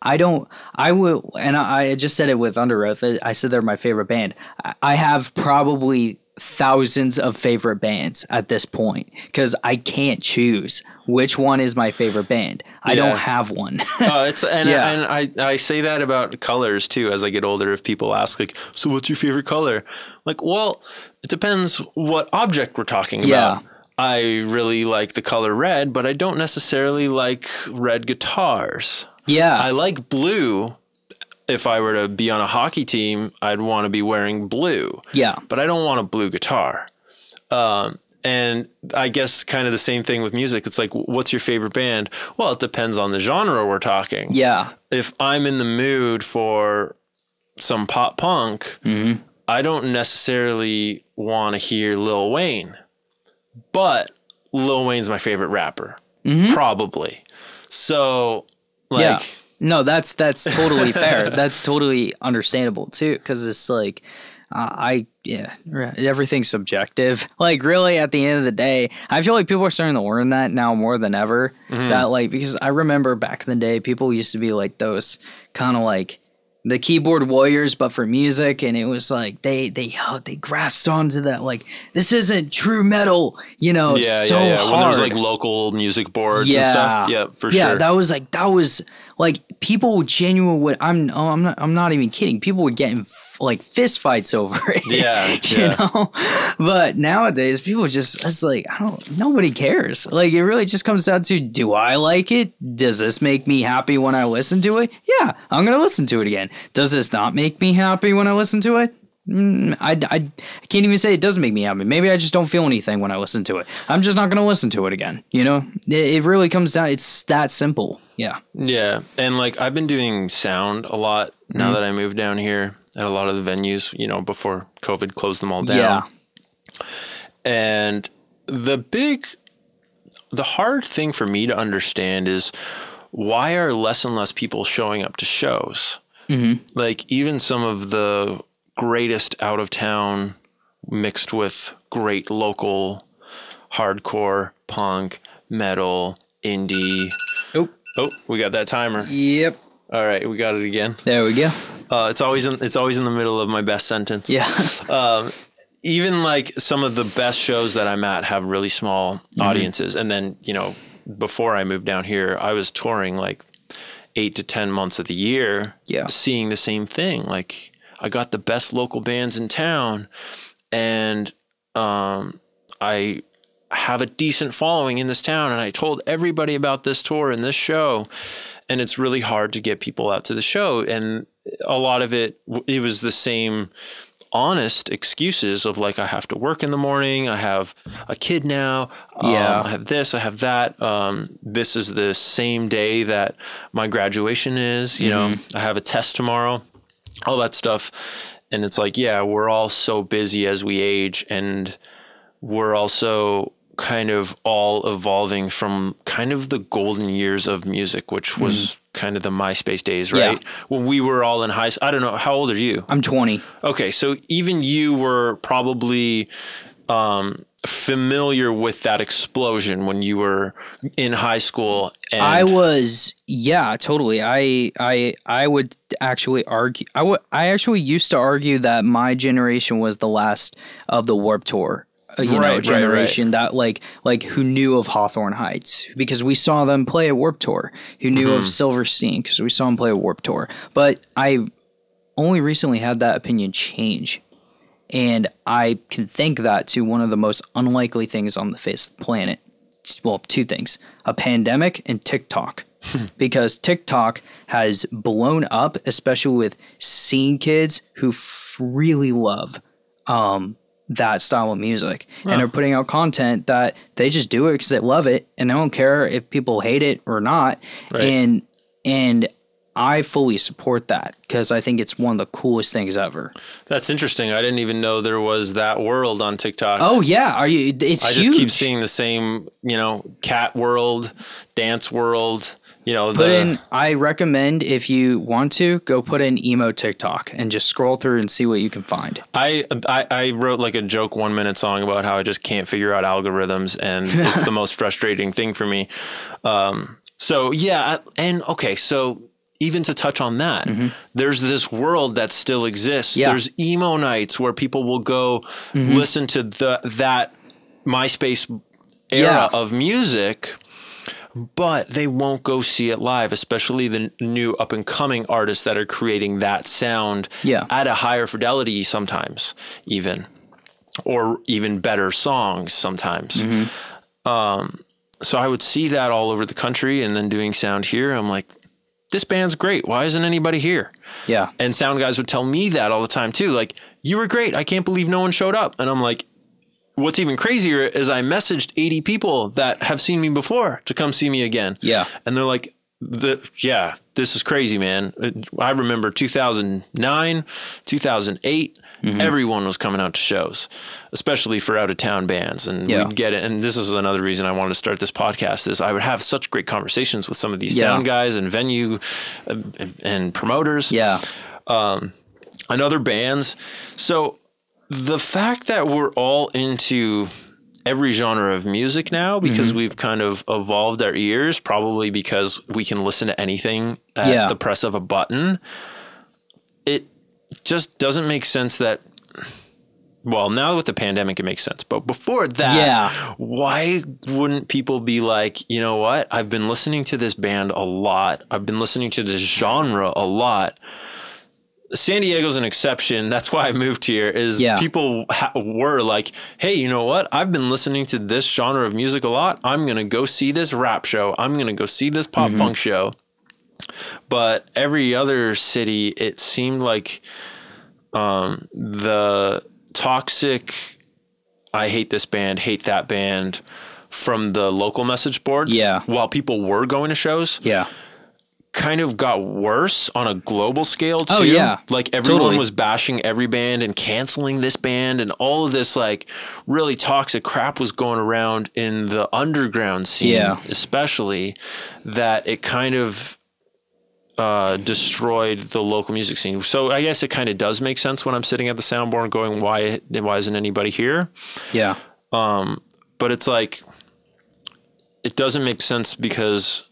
S2: I don't. I will, and I, I just said it with Underoath. I said they're my favorite band. I- I have probably thousands of favorite bands at this point because I can't choose which one is my favorite band. I
S1: Yeah.
S2: don't have one.
S1: Uh, [LAUGHS] it's and
S2: Yeah.
S1: and I I say that about colors too. As I get older, if people ask like, "So what's your favorite color?" Like, well, it depends what object we're talking
S2: Yeah.
S1: about. I really like the color red, but I don't necessarily like red guitars.
S2: Yeah.
S1: I like blue, if I were to be on a hockey team, I'd want to be wearing blue.
S2: Yeah.
S1: But I don't want a blue guitar. Um, and I guess kind of the same thing with music. It's like, what's your favorite band? Well, it depends on the genre we're talking.
S2: Yeah.
S1: If I'm in the mood for some pop punk,
S2: Mm-hmm.
S1: I don't necessarily want to hear Lil Wayne, but Lil Wayne's my favorite rapper, probably. So, like,
S2: Mm-hmm. yeah. No, that's that's totally [LAUGHS] fair. That's totally understandable too, because it's like, uh, I yeah, everything's subjective. [LAUGHS] Like really, at the end of the day, I feel like people are starting to learn that now more than ever. That like because I remember back in the day, people used to be like those kind of like the keyboard warriors, but for music, and it was like they they oh, they grasped onto that like this isn't true metal, you know?
S1: yeah,
S2: so
S1: yeah, yeah.
S2: hard.
S1: When there's like local music boards and stuff. Yeah, for
S2: yeah,
S1: sure.
S2: Yeah that was like that was like people would genuine would I'm oh, I'm not I'm not even kidding. People would get in f- like fist fights over [LAUGHS] it.
S1: Yeah, [LAUGHS]
S2: you
S1: yeah.
S2: know. But nowadays, people just it's like I don't. Nobody cares. Like it really just comes down to do I like it? Does this make me happy when I listen to it? Yeah, I'm gonna listen to it again. Does this not make me happy when I listen to it? Mm, I, I, I can't even say it doesn't make me happy. Maybe I just don't feel anything when I listen to it. I'm just not going to listen to it again. You know, it, it really comes down. It's that simple. Yeah.
S1: Yeah, and like I've been doing sound a lot now
S2: Mm-hmm.
S1: that I moved down here at a lot of the venues. You know, before COVID closed them all down.
S2: Yeah.
S1: And the big, the hard thing for me to understand is why are less and less people showing up to shows?
S2: Mm-hmm.
S1: Like even some of the greatest out of town mixed with great local hardcore, punk, metal, indie.
S2: Oh.
S1: Oh, we got that timer.
S2: Yep.
S1: All right, we got it again.
S2: There we go.
S1: Uh, it's always in, it's always in the middle of my best sentence.
S2: Yeah. [LAUGHS]
S1: Um, even like some of the best shows that I'm at have really small audiences, and then you know before I moved down here, I was touring like eight to ten months of the year,
S2: Yeah.
S1: seeing the same thing. Like I got the best local bands in town, and um, I have a decent following in this town, and I told everybody about this tour and this show, and it's really hard to get people out to the show, and a lot of it it was the same honest excuses of like I have to work in the morning, I have a kid now, um, I have this, I have that. Um, this is the same day that my graduation is. You know, I have a test tomorrow, all that stuff, and it's like, yeah, we're all so busy as we age, and we're also kind of all evolving from kind of the golden years of music, which hmm. was kind of the MySpace days,
S2: Yeah.
S1: right? When we were all in high school. I don't know. How old are you?
S2: I'm 20.
S1: Okay. So even you were probably um, familiar with that explosion when you were in high school. And
S2: I was yeah, totally. I I I would actually argue I would I actually used to argue that my generation was the last of the Warp Tour. uh, You
S1: Right,
S2: know,
S1: right, right.
S2: generation that like like who knew of Hawthorne Heights because we saw them play a Warp Tour. Who knew
S1: Mm-hmm.
S2: of Silverstein because we saw them play a Warp Tour. But I only recently had that opinion change. And I can thank that to one of the most unlikely things on the face of the planet. Well, two things a pandemic and TikTok. [LAUGHS] because TikTok has blown up, especially with seeing kids who f- really love um, that style of music. And they're putting out content that they just do it because they love it and they don't care if people hate it or not.
S1: Right.
S2: And, and, I fully support that because I think it's one of the coolest things ever.
S1: that's interesting. I didn't even know there was that world on TikTok.
S2: Oh yeah, are you? It's
S1: I
S2: huge.
S1: just keep seeing the same, you know, cat world, dance world. You know,
S2: Put in. I recommend if you want to go put in emo TikTok and just scroll through and see what you can find.
S1: I, I I wrote like a joke one minute song about how I just can't figure out algorithms, and it's the [LAUGHS] most frustrating thing for me. Um, so yeah, and okay, so even to touch on that, there's this world that still exists.
S2: Mm-hmm. Yeah.
S1: There's emo nights where people will go
S2: Mm-hmm.
S1: listen to the that MySpace era
S2: Yeah.
S1: of music. But they won't go see it live, especially the new up and coming artists that are creating that sound
S2: Yeah.
S1: at a higher fidelity sometimes, even, or even better songs sometimes. Um, so I would see that all over the country and then doing sound here. I'm like, this band's great. Why isn't anybody here?
S2: Yeah.
S1: And sound guys would tell me that all the time too. Like, you were great. I can't believe no one showed up. And I'm like, what's even crazier is I messaged 80 people that have seen me before to come see me again.
S2: Yeah.
S1: And they're like, the, yeah, this is crazy, man. I remember 2009, 2008,
S2: Mm-hmm.
S1: everyone was coming out to shows, especially for out of town bands. And
S2: Yeah.
S1: we'd get it. And this is another reason I wanted to start this podcast is I would have such great conversations with some of these
S2: Yeah.
S1: sound guys and venue uh, and, and promoters
S2: Yeah.
S1: and other bands. So the fact that we're all into every genre of music now because
S2: Mm-hmm.
S1: we've kind of evolved our ears, probably because we can listen to anything at
S2: Yeah.
S1: the press of a button. It just doesn't make sense that. Well, now with the pandemic, it makes sense. But before that,
S2: Yeah.
S1: why wouldn't people be like, you know what? I've been listening to this band a lot. I've been listening to this genre a lot. San Diego's an exception. That's why I moved here. Is
S2: Yeah.
S1: people ha- were like, "Hey, you know what? I've been listening to this genre of music a lot. I'm gonna go see this rap show. I'm gonna go see this pop mm-hmm. punk show." But every other city, it seemed like um, the toxic. I hate this band. Hate that band. From the local message boards,
S2: Yeah.
S1: While people were going to shows,
S2: Yeah.
S1: kind of got worse on a global scale too.
S2: Oh, yeah.
S1: Like everyone
S2: Totally.
S1: was bashing every band and canceling this band and all of this like really toxic crap was going around in the underground scene,
S2: Yeah.
S1: especially that it kind of uh, destroyed the local music scene. So I guess it kind of does make sense when I'm sitting at the soundboard going, why why isn't anybody here?
S2: Yeah.
S1: but it's like it doesn't make sense because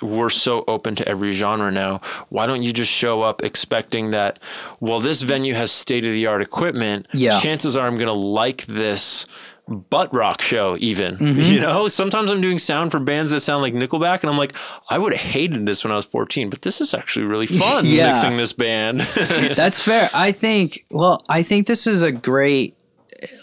S1: we're so open to every genre now. Why don't you just show up expecting that? Well, this venue has state of the art equipment.
S2: Yeah.
S1: chances are I'm going to like this butt rock show. Even [LAUGHS]
S2: Mm-hmm.
S1: you know, sometimes I'm doing sound for bands that sound like Nickelback, and I'm like, I would have hated this when I was 14, but this is actually really [LAUGHS] fun
S2: Yeah.
S1: mixing this band. [LAUGHS]
S2: That's fair. I think, well, I think this is a great,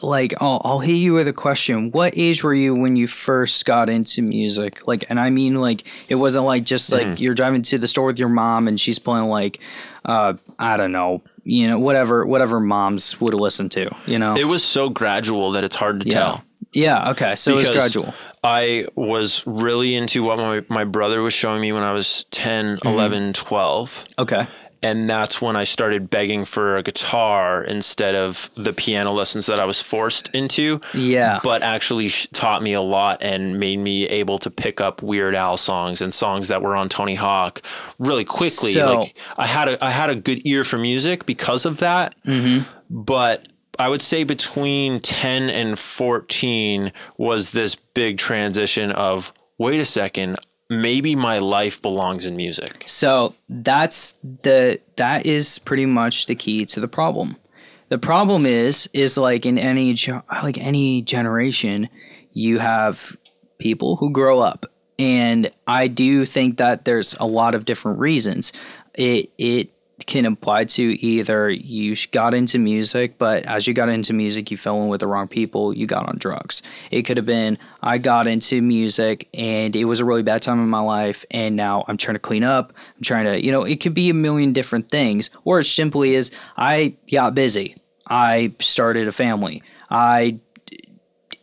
S2: like, I'll, I'll hit you with a question. What age were you when you first got into music? Like, and I mean, like, it wasn't like just like
S1: Mm-hmm.
S2: you're driving to the store with your mom and she's playing, like, uh, I don't know, you know, whatever, whatever moms would listen to, you know?
S1: it was so gradual that it's hard to
S2: yeah.
S1: tell.
S2: Yeah. Okay. So it was gradual.
S1: I was really into what my, my brother was showing me when I was 10,
S2: Mm-hmm.
S1: 11, 12.
S2: Okay.
S1: And that's when I started begging for a guitar instead of the piano lessons that I was forced into.
S2: Yeah.
S1: But actually taught me a lot and made me able to pick up Weird Al songs and songs that were on Tony Hawk really quickly.
S2: So-
S1: like I had a I had a good ear for music because of that. Mm-hmm. But I would say between 10 and 14 was this big transition of wait a second, maybe my life belongs in music.
S2: So that's the that is pretty much the key to the problem. The problem is is like in any like any generation, you have people who grow up, and I do think that there's a lot of different reasons. It it can apply to either you got into music, but as you got into music, you fell in with the wrong people, you got on drugs. It could have been I got into music and it was a really bad time in my life, and now I'm trying to clean up. I'm trying to, you know, it could be a million different things, or it simply is I got busy. I started a family. I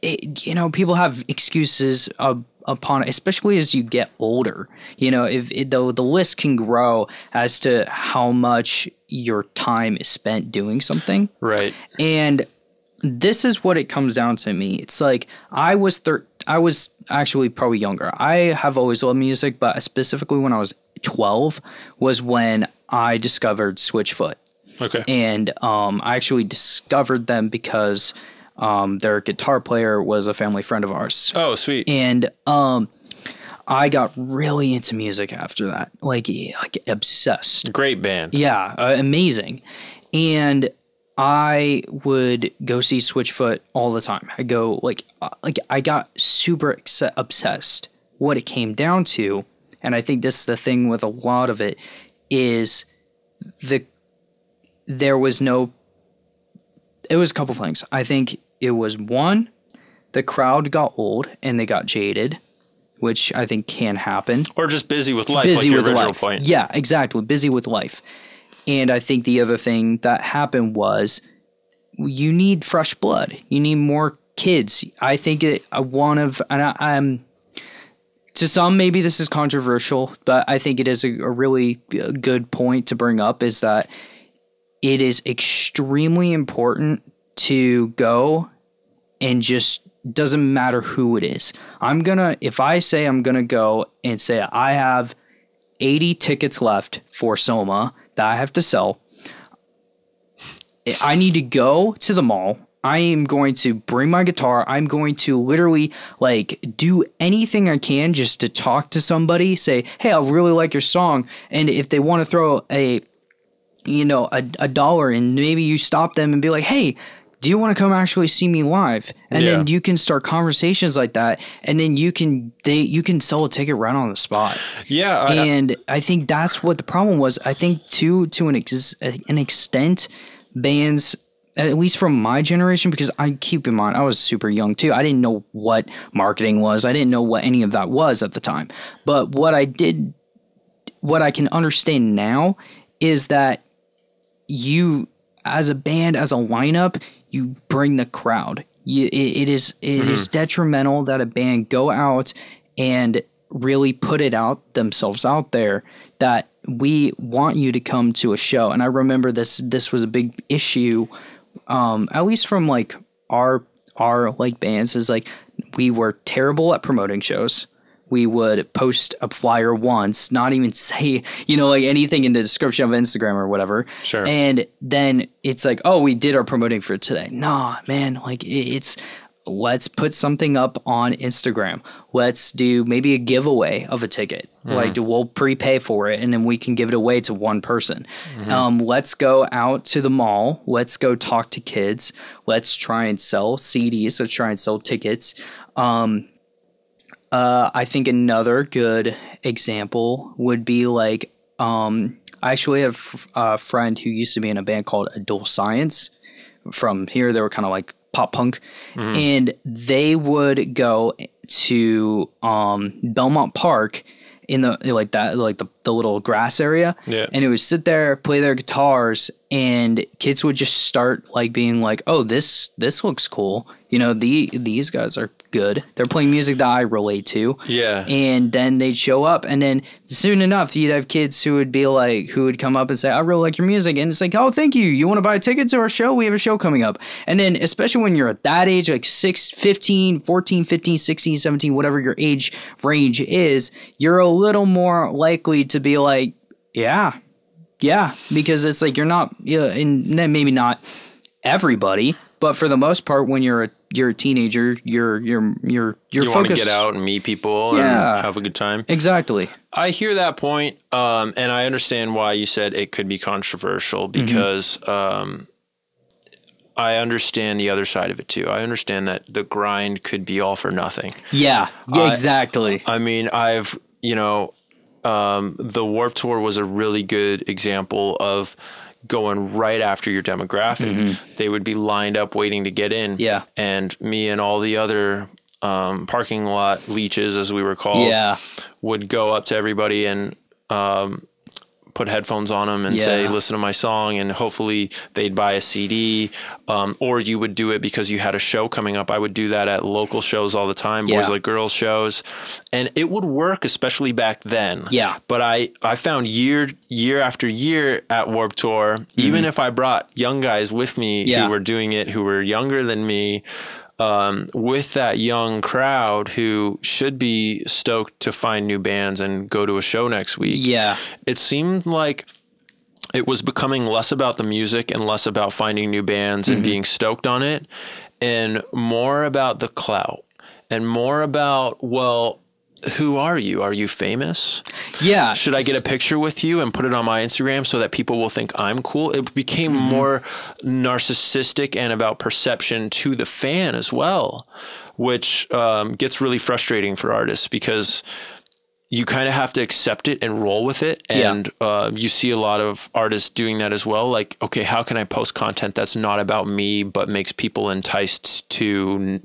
S2: it, you know, people have excuses up, upon it, especially as you get older. You know, if it, though the list can grow as to how much your time is spent doing something,
S1: Right.
S2: and this is what it comes down to me. It's like I was thir- I was actually probably younger. I have always loved music, but specifically when I was 12 was when I discovered Switchfoot
S1: Okay.
S2: and um, I actually discovered them because um, their guitar player was a family friend of ours,
S1: oh, sweet.
S2: and um, I got really into music after that, like like obsessed.
S1: Great band.
S2: Yeah, uh, amazing, and I would go see Switchfoot all the time. I go like uh, like I got super ex- obsessed. What it came down to, and I think this is the thing with a lot of it, is the there was no. It was a couple things. I think it was one, the crowd got old and they got jaded, which I think can happen.
S1: Or just busy with life,
S2: busy
S1: like your
S2: with
S1: original
S2: life.
S1: point.
S2: Yeah, exactly. Busy with life. And I think the other thing that happened was you need fresh blood. You need more kids. I think it uh, one of and I, I'm to some maybe this is controversial, but I think it is a, a really uh, good point to bring up is that it is extremely important to go and just doesn't matter who it is. I'm gonna if I say I'm gonna go and say I have 80 tickets left for Soma that I have to sell. I need to go to the mall. I am going to bring my guitar. I'm going to literally like do anything I can just to talk to somebody, say, "Hey, I really like your song." And if they want to throw a you know, a, a dollar and maybe you stop them and be like, "Hey, do you want to come actually see me live?" And then you can start conversations like that and then you can they you can sell a ticket right on the spot
S1: Yeah. I- I-
S2: and I think that's what the problem was. I think to to an ex, an extent, bands, at least from my generation, because I keep in mind I was super young too. I didn't know what marketing was. I didn't know what any of that was at the time. But what I did, what I can understand now, is that you as a band as a lineup you bring the crowd. You, it, it is it is detrimental that a band go out and really put it out themselves out there that we want you to come to a show. And i remember this this was a big issue um at least from like our our like bands is like we were terrible at promoting shows we would post a flyer once, not even [LAUGHS] say, you know, like anything in the description of Instagram or whatever.
S1: Sure.
S2: And then it's like, oh, we did our promoting for today. Nah, man, like it's let's put something up on Instagram. Let's do maybe a giveaway of a ticket. Like we'll prepay for it and then we can give it away to one person. Um, let's go out to the mall. Let's go talk to kids. Let's try and sell CDs. Let's try and sell tickets. Um, uh, I think another good example would be like um, I actually have a friend who used to be in a band called Adult Science. From here, they were kind of like pop punk, and they would go to um, Belmont Park in the like that like the, the little grass area,
S1: Yeah.
S2: and it would sit there, play their guitars, and kids would just start like being like, "Oh, this this looks cool." You know, the these guys are good. They're playing music that I relate to.
S1: Yeah.
S2: And then they'd show up, and then soon enough, you'd have kids who would be like, who would come up and say, I really like your music. And it's like, oh, thank you. You want to buy a ticket to our show? We have a show coming up. And then, especially when you're at that age, like 6, 15, 14, 15, 16, 17, whatever your age range is, you're a little more likely to be like, yeah, yeah, because it's like you're not, yeah, and maybe not everybody, but for the most part, when you're a you're a teenager, you're you're you're you're
S1: you want to get out and meet people
S2: Yeah.
S1: and have a good time.
S2: Exactly.
S1: I hear that point, um, and I understand why you said it could be controversial
S2: Mm-hmm.
S1: because um, I understand the other side of it too. I understand that the grind could be all for nothing.
S2: Yeah.
S1: I-
S2: exactly.
S1: I mean, I've you know, um, the Warp Tour was a really good example of going right after your demographic. They would be lined up waiting to get in.
S2: Mm-hmm. Yeah.
S1: and me and all the other um, parking lot leeches, as we were called,
S2: Yeah.
S1: would go up to everybody and um, put headphones on them and say, "Listen to my song," and hopefully they'd buy a CD, um, or you would do it because you had a show coming up. I would do that at local shows all the time, boys like girls shows, and it would work, especially back then.
S2: Yeah.
S1: But I I found year year after year at Warp Tour, even if I brought young guys with me
S2: Mm-hmm. Yeah.
S1: who were doing it, who were younger than me um, with that young crowd who should be stoked to find new bands and go to a show next week.
S2: Yeah.
S1: It seemed like it was becoming less about the music and less about finding new bands
S2: Mm-hmm.
S1: and being stoked on it and more about the clout and more about, well, who are you? Are you famous?
S2: Yeah.
S1: Should I get a picture with you and put it on my Instagram so that people will think I'm cool? It became
S2: Mm-hmm.
S1: more narcissistic and about perception to the fan as well, which um, gets really frustrating for artists because you kind of have to accept it and roll with it.
S2: Yeah.
S1: And uh, you see a lot of artists doing that as well. Like, okay, how can I post content that's not about me but makes people enticed to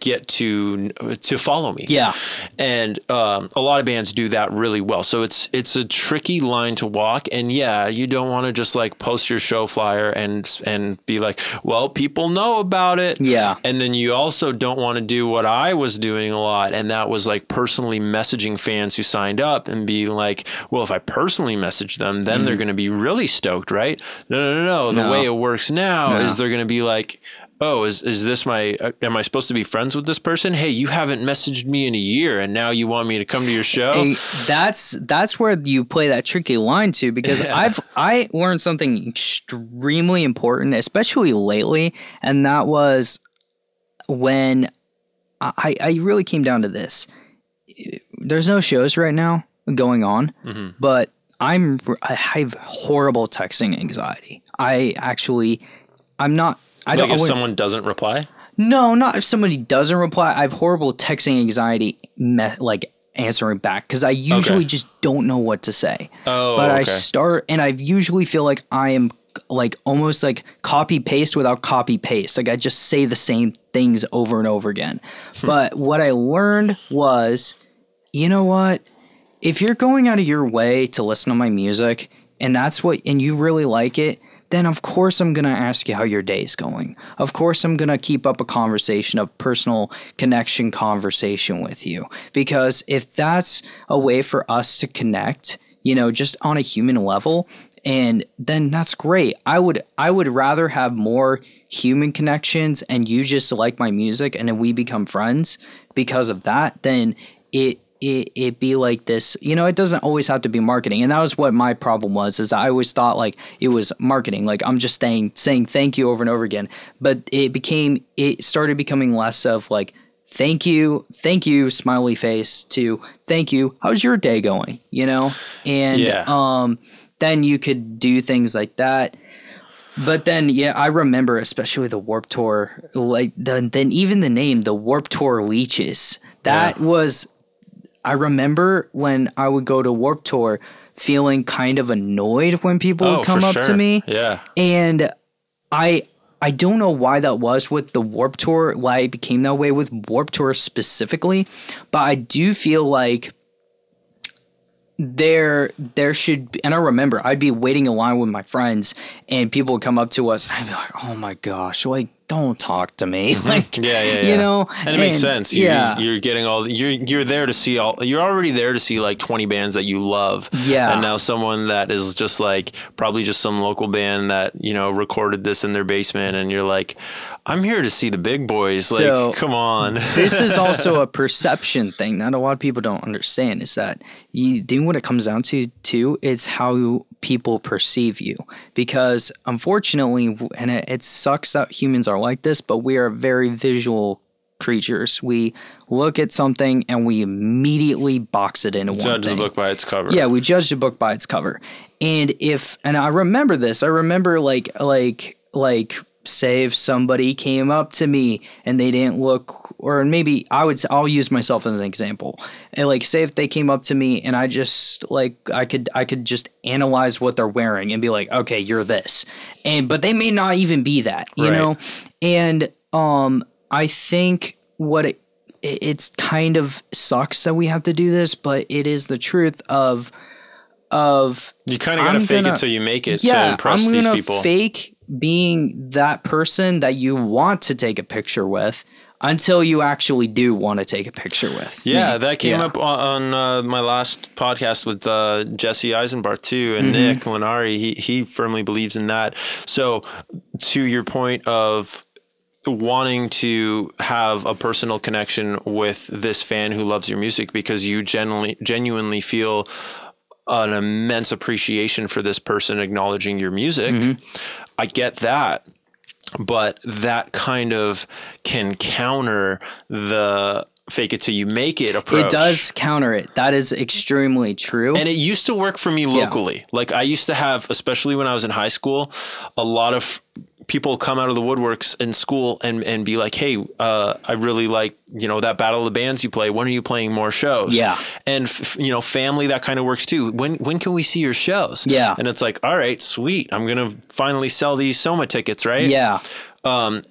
S1: get to to follow me.
S2: Yeah.
S1: and um, a lot of bands do that really well. So it's it's a tricky line to walk, and yeah, you don't want to just like post your show flyer and and be like, well, people know about it.
S2: Yeah.
S1: and then you also don't want to do what I was doing a lot, and that was like personally messaging fans who signed up and be like, well, if I personally message them, then they're going to be really stoked, right? No, no, no, no. The.
S2: No.
S1: way it works now
S2: No.
S1: is they're going to be like. Oh, is, is this my? Uh, am I supposed to be friends with this person? Hey, you haven't messaged me in a year, and now you want me to come to your show?
S2: That's that's where you play that tricky line too because [LAUGHS]
S1: Yeah.
S2: I've I learned something extremely important especially lately and that was when I I really came down to this there's no shows right now going on
S1: Mm-hmm.
S2: but I'm I have horrible texting anxiety I actually I'm not I don't I
S1: if
S2: wouldn't-
S1: someone doesn't reply.
S2: no, not if somebody doesn't reply. I have horrible texting anxiety, me- like answering back because I usually
S1: Okay.
S2: just don't know what to say.
S1: Oh,
S2: but I start and I usually feel like I am like almost like copy paste without copy paste. Like I just say the same things over and over again.
S1: Hmm.
S2: but what I learned was, you know what? If you're going out of your way to listen to my music and that's what and you really like it, then of course I'm going to ask you how your day's going. Of course I'm going to keep up a conversation, a personal connection conversation with you because if that's a way for us to connect, you know, just on a human level, and then that's great. I would I would rather have more human connections and you just like my music and then we become friends because of that than it it, it be like this. You know it doesn't always have to be marketing. And that was what my problem was is i always thought like it was marketing. Like i'm just saying saying thank you over and over again. But it became it started becoming less of like thank you thank you smiley face to thank you how's your day going? You know? And
S1: Yeah.
S2: um then you could do things like that. But then, yeah, I remember especially the Warp Tour, like the, then even the name, the Warp Tour Leeches. That
S1: Yeah.
S2: was, I remember when I would go to Warp Tour, feeling kind of annoyed when people
S1: Oh,
S2: would come up
S1: sure.
S2: to me,
S1: Yeah.
S2: and I. I don't know why that was with the Warp Tour, why it became that way with Warp Tour specifically, but I do feel like there there should be, and I remember I'd be waiting in line with my friends and people would come up to us and I'd be like, oh my gosh, like don't talk to me. [LAUGHS] Like
S1: Mm-hmm. Yeah, yeah, yeah.
S2: you know
S1: and it makes sense. You,
S2: yeah.
S1: you're getting all you're you're there to see all. You're already there to see like 20 bands that you love.
S2: Yeah.
S1: and now someone that is just like probably just some local band that you know recorded this in their basement, and you're like, I'm here to see the big boys. Like,
S2: So-
S1: come on.
S2: this is [LAUGHS] also a perception thing that a lot of people don't understand is that you do what it comes down to too it's how people perceive you because unfortunately and it, it sucks that humans are like this but we are very visual creatures we look at something and we immediately box it into one
S1: Judge the book by its cover.
S2: Yeah, we judge a book by its cover. And if and I remember this, I remember like like like say if somebody came up to me and they didn't look or maybe I would I'll use myself as an example. And like say if they came up to me and I just like I could I could just analyze what they're wearing and be like, "Okay, you're this." And but they may not even be that, you
S1: Right.
S2: know? And um I think what it it- it's kind of sucks that we have to do this, but it is the truth of of
S1: You kind of got to fake it till you make it to
S2: yeah,
S1: impress
S2: I'm
S1: these people.
S2: fake being that person that you want to take a picture with until you actually do want to take a picture with.
S1: Yeah, that came
S2: Yeah.
S1: up on, on uh, my last podcast with uh, Jesse Eisenbart too, and
S2: Mm-hmm.
S1: Nick Lenari. He he firmly believes in that. So, to your point of wanting to have a personal connection with this fan who loves your music because you genuinely genuinely feel an immense appreciation for this person acknowledging your music.
S2: Mm-hmm.
S1: I get that but that kind of can counter the fake it till you make it approach.
S2: It does counter it. That is extremely true.
S1: And it used to work for me locally. Like I used to have, especially when I was in high school, a lot of people come out of the woodworks in school and, and be like, Hey, uh, I really like, you know, that battle of the bands you play. When are you playing more shows?
S2: Yeah.
S1: And f- you know, family, that kind of works too. When, when can we see your shows?
S2: Yeah.
S1: And it's like, all right, sweet. I'm going to finally sell these Soma tickets. Right.
S2: yeah.
S1: Um,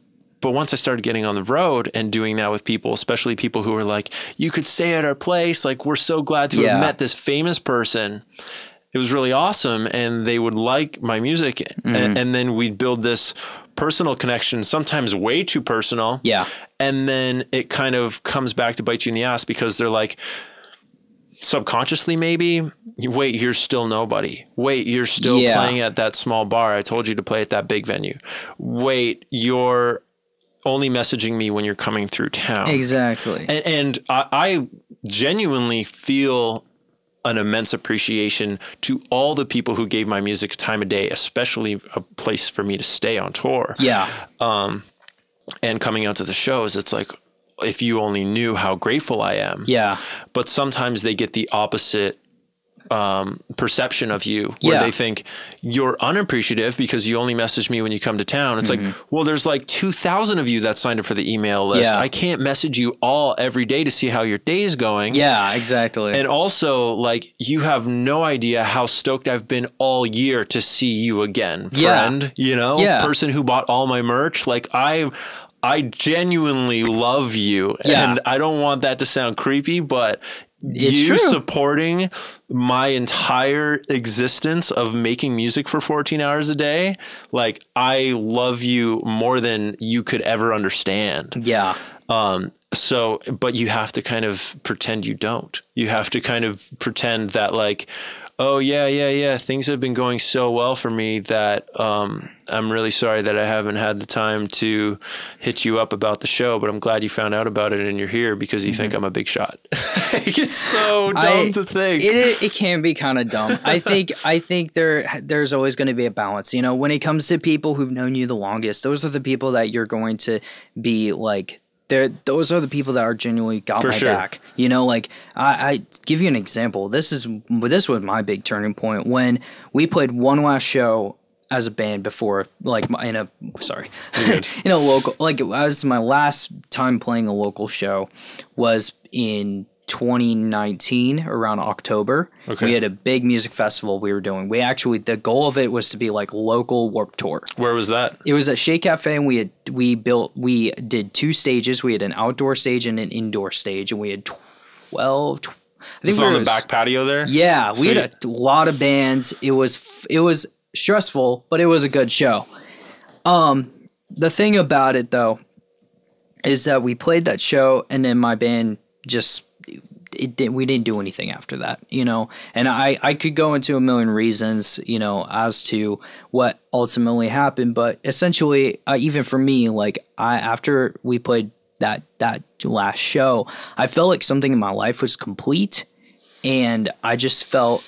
S1: But once I started getting on the road and doing that with people, especially people who were like, "You could stay at our place. Like, we're so glad to
S2: Yeah.
S1: have met this famous person." It was really awesome, and they would like my music,
S2: Mm-hmm.
S1: and, and then we'd build this personal connection, sometimes way too personal.
S2: Yeah.
S1: And then it kind of comes back to bite you in the ass because they're like, subconsciously maybe wait you're still nobody wait you're still
S2: Yeah.
S1: playing at that small bar i told you to play at that big venue wait you're only messaging me when you're coming through town
S2: Exactly.
S1: and, and I, I genuinely feel an immense appreciation to all the people who gave my music a time of day especially a place for me to stay on tour
S2: yeah.
S1: Um, and coming out to the shows it's like if you only knew how grateful i am
S2: Yeah.
S1: but sometimes they get the opposite um, perception of you where
S2: Yeah.
S1: they think you're unappreciative because you only message me when you come to town. It's like, well, there's like 2,000 of you that signed up for the email list.
S2: Mm-hmm. Yeah.
S1: I can't message you all every day to see how your day is going.
S2: Yeah. Exactly.
S1: And also, like, you have no idea how stoked I've been all year to see you again,
S2: Yeah.
S1: friend. You know,
S2: Yeah.
S1: person who bought all my merch. Like, I, I genuinely love you,
S2: Yeah.
S1: and I don't want that to sound creepy, but
S2: It's
S1: you
S2: true.
S1: supporting my entire existence of making music for 14 hours a day, like, I love you more than you could ever understand.
S2: yeah.
S1: Um, so, but you have to kind of pretend you don't. You have to kind of pretend that, like, oh, yeah, yeah, yeah, things have been going so well for me that um, I'm really sorry that I haven't had the time to hit you up about the show, but I'm glad you found out about it and you're here because you think I'm a big shot. [LAUGHS] [LAUGHS] it's so dumb
S2: Mm-hmm. I-
S1: to think.
S2: It, it, it can be kind of dumb. I think [LAUGHS] I think there there's always going to be a balance. You know, when it comes to people who've known you the longest, those are the people that you're going to be like. They're, those are the people that are genuinely got
S1: For
S2: my
S1: sure.
S2: back. You know, like I, I give you an example. This is this was my big turning point when we played one last show as a band before, like in a sorry, [LAUGHS] in a local like it was my last time playing a local show was in 2019 around October.
S1: Okay.
S2: We had a big music festival we were doing. We actually the goal of it was to be like local warp tour.
S1: Where was that?
S2: It was at Che Cafe and we had we built we did two stages. We had an outdoor stage and an indoor stage and we had 12 tw- I think we
S1: on the back patio there?
S2: yeah, we had a lot of bands. It was it was stressful, but it was a good show. Um, the thing about it though is that we played that show, and then my band just it didn't we didn't do anything after that, you know. And I I could go into a million reasons, you know, as to what ultimately happened, but essentially, uh, even for me, like I after we played that that last show, I felt like something in my life was complete, and I just felt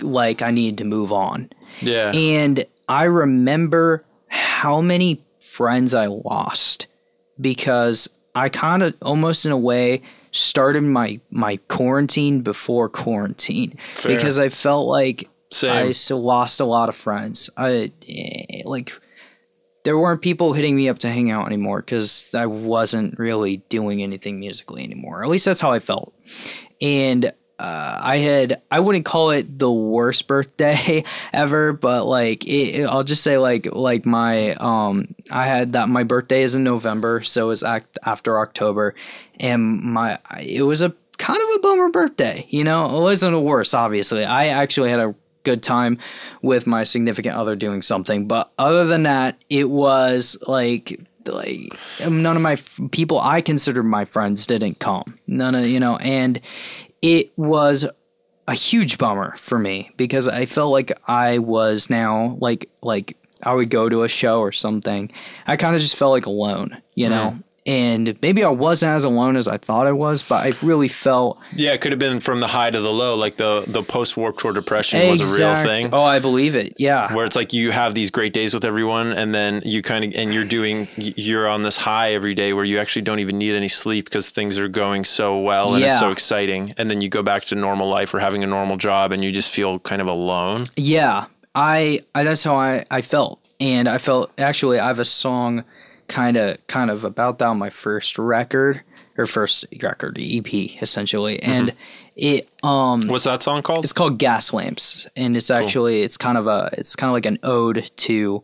S2: like I needed to move on.
S1: Yeah.
S2: And I remember how many friends I lost because I kind of almost in a way started my my quarantine before quarantine
S1: Fair.
S2: because I felt like
S1: Same.
S2: I still lost a lot of friends. I eh, like there weren't people hitting me up to hang out anymore because I wasn't really doing anything musically anymore. At least that's how I felt. And uh, I had I wouldn't call it the worst birthday [LAUGHS] ever, but like it, I'll just say like like my um I had that my birthday is in November, so it was act after October, and my it was a kind of a bummer birthday. You know, it wasn't a worse. Obviously, I actually had a good time with my significant other doing something, but other than that, it was like like none of my people I considered my friends didn't come. None of you know, and it was a huge bummer for me because I felt like I was now like like I would go to a show or something. I kind of just felt like alone, you know. And maybe I wasn't as alone as I thought I was, but I really felt
S1: yeah, it could have been from the high to the low. Like the, the post warp tour depression was a real thing.
S2: Oh, I believe it. Yeah.
S1: where it's like you have these great days with everyone and then you kind of and you're doing you're on this high every day where you actually don't even need any sleep because things are going so well and it's so exciting and then you go back to normal life or having a normal job and you just feel kind of alone
S2: Yeah, I, I that's how I, I felt, and I felt actually I have a song, kind of kind of about that on my first record or first record EP essentially, and it um
S1: what's that song called
S2: it's called Gas Lamps, and it's actually it's kind of a it's kind of like an ode to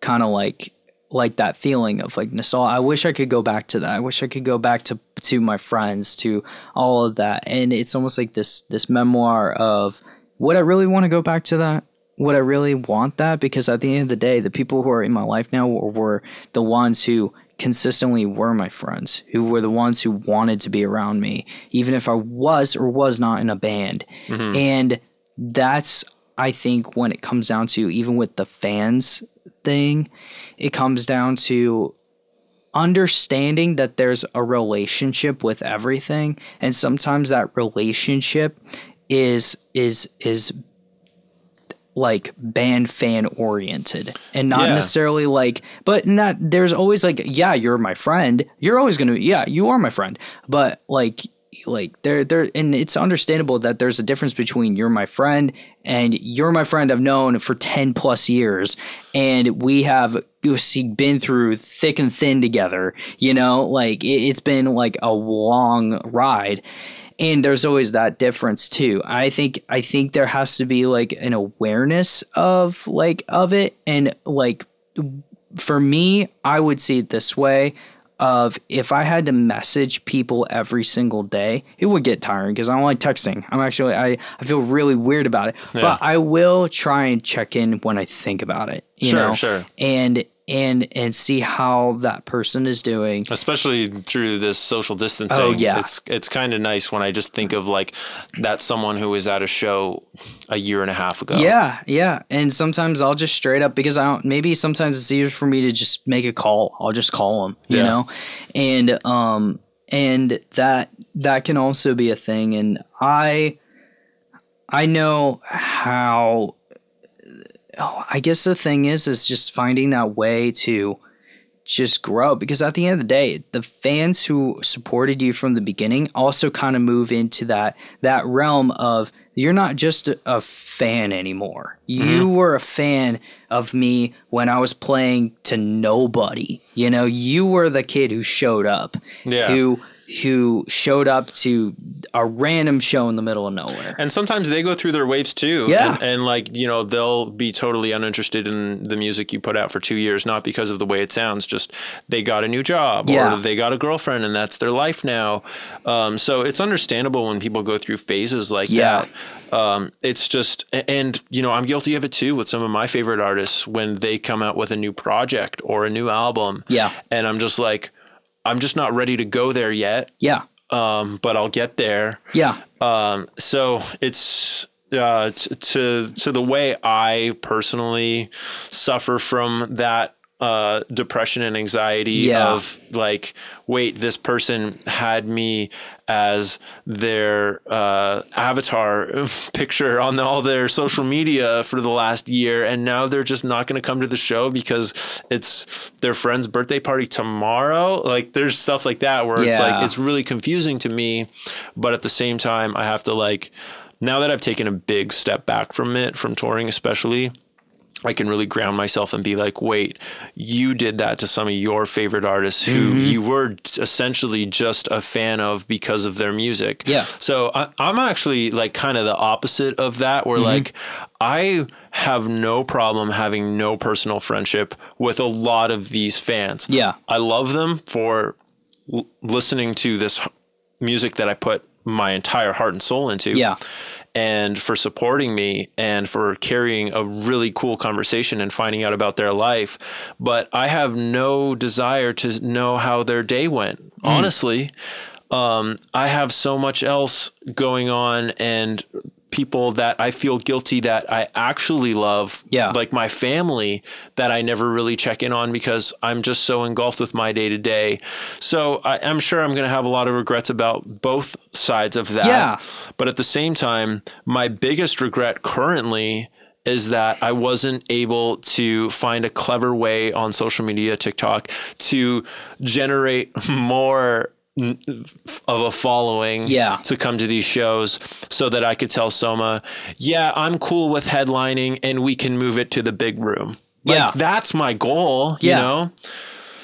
S2: kind of like like that feeling of like nostalgia. I wish I could go back to that. I wish I could go back to to my friends, to all of that. And it's almost like this this memoir of would I really want to go back to that? Would I really want that? Because at the end of the day, the people who are in my life now were, were the ones who consistently were my friends, who were the ones who wanted to be around me, even if I was or was not in a band.
S1: Mm-hmm.
S2: And that's, I think, when it comes down to even with the fans thing, it comes down to understanding that there's a relationship with everything and sometimes that relationship is is is like band fan oriented and not
S1: Yeah.
S2: necessarily like but not there's always like yeah you're my friend. You're always gonna yeah you are my friend. But like like there there and it's understandable that there's a difference between you're my friend and you're my friend I've known for 10 plus years. And we have been through thick and thin together you know like it, it's been like a long ride and there's always that difference too. I think i think there has to be like an awareness of like of it. And like for me i would see it this way of if i had to message people every single day it would get tiring because i don't like texting. I'm actually i, I feel really weird about it. But i will try and check in when i think about it you
S1: Sure,
S2: know?
S1: sure.
S2: and and and see how that person is doing
S1: especially through this social distancing.
S2: Oh, yeah.
S1: it's it's kind of nice when I just think of like that someone who was at a show a year and a half ago.
S2: Yeah, yeah. And sometimes I'll just straight up because I don't. Maybe sometimes it's easier for me to just make a call. I'll just call them, you
S1: Yeah.
S2: know, and um and that that can also be a thing. And I I know how. Oh, I guess the thing is, is just finding that way to just grow because at the end of the day the fans who supported you from the beginning also kind of move into that that realm of you're not just a, a fan anymore. Mm-hmm. You were a fan of me when i was playing to nobody you know? You were the kid who showed up
S1: Yeah.
S2: who who showed up to a random show in the middle of nowhere
S1: And sometimes they go through their waves too.
S2: Yeah.
S1: And, and like, you know, they'll be totally uninterested in the music you put out for two years, not because of the way it sounds, just they got a new job
S2: Yeah.
S1: or they got a girlfriend and that's their life now. Um, so it's understandable when people go through phases like
S2: Yeah.
S1: that. Um, it's just, and, you know, I'm guilty of it too with some of my favorite artists when they come out with a new project or a new album.
S2: Yeah.
S1: And I'm just like, I'm just not ready to go there yet.
S2: yeah
S1: Um, but I'll get there.
S2: yeah
S1: Um, so it's uh, to to the way I personally suffer from that uh, depression and anxiety
S2: Yeah.
S1: of like, wait, this person had me as their uh, avatar [LAUGHS] picture on all their social media for the last year, and now they're just not going to come to the show because it's their friend's birthday party tomorrow. Like, there's stuff like that where it's like it's really confusing to me, but at the same time, I have to like now that I've taken a big step back from it, from touring especially. I can really ground myself and be like, wait, you did that to some of your favorite artists who
S2: Mm-hmm.
S1: you were essentially just a fan of because of their music.
S2: Yeah.
S1: So I, I'm actually like kind of the opposite of that, where
S2: Mm-hmm.
S1: like I have no problem having no personal friendship with a lot of these fans.
S2: Yeah.
S1: I love them for l- listening to this music that I put my entire heart and soul into.
S2: Yeah.
S1: And for supporting me and for carrying a really cool conversation and finding out about their life. But I have no desire to know how their day went.
S2: Mm.
S1: Honestly, um, I have so much else going on and people that I feel guilty that I actually love,
S2: Yeah.
S1: like my family, that I never really check in on because I'm just so engulfed with my day to day. So I, I'm sure I'm going to have a lot of regrets about both sides of that.
S2: Yeah.
S1: But at the same time, my biggest regret currently is that I wasn't able to find a clever way on social media, TikTok, to generate [LAUGHS] more of a following
S2: Yeah.
S1: to come to these shows so that I could tell Soma, yeah, I'm cool with headlining and we can move it to the big room. Like
S2: Yeah.
S1: that's my goal,
S2: Yeah.
S1: you know?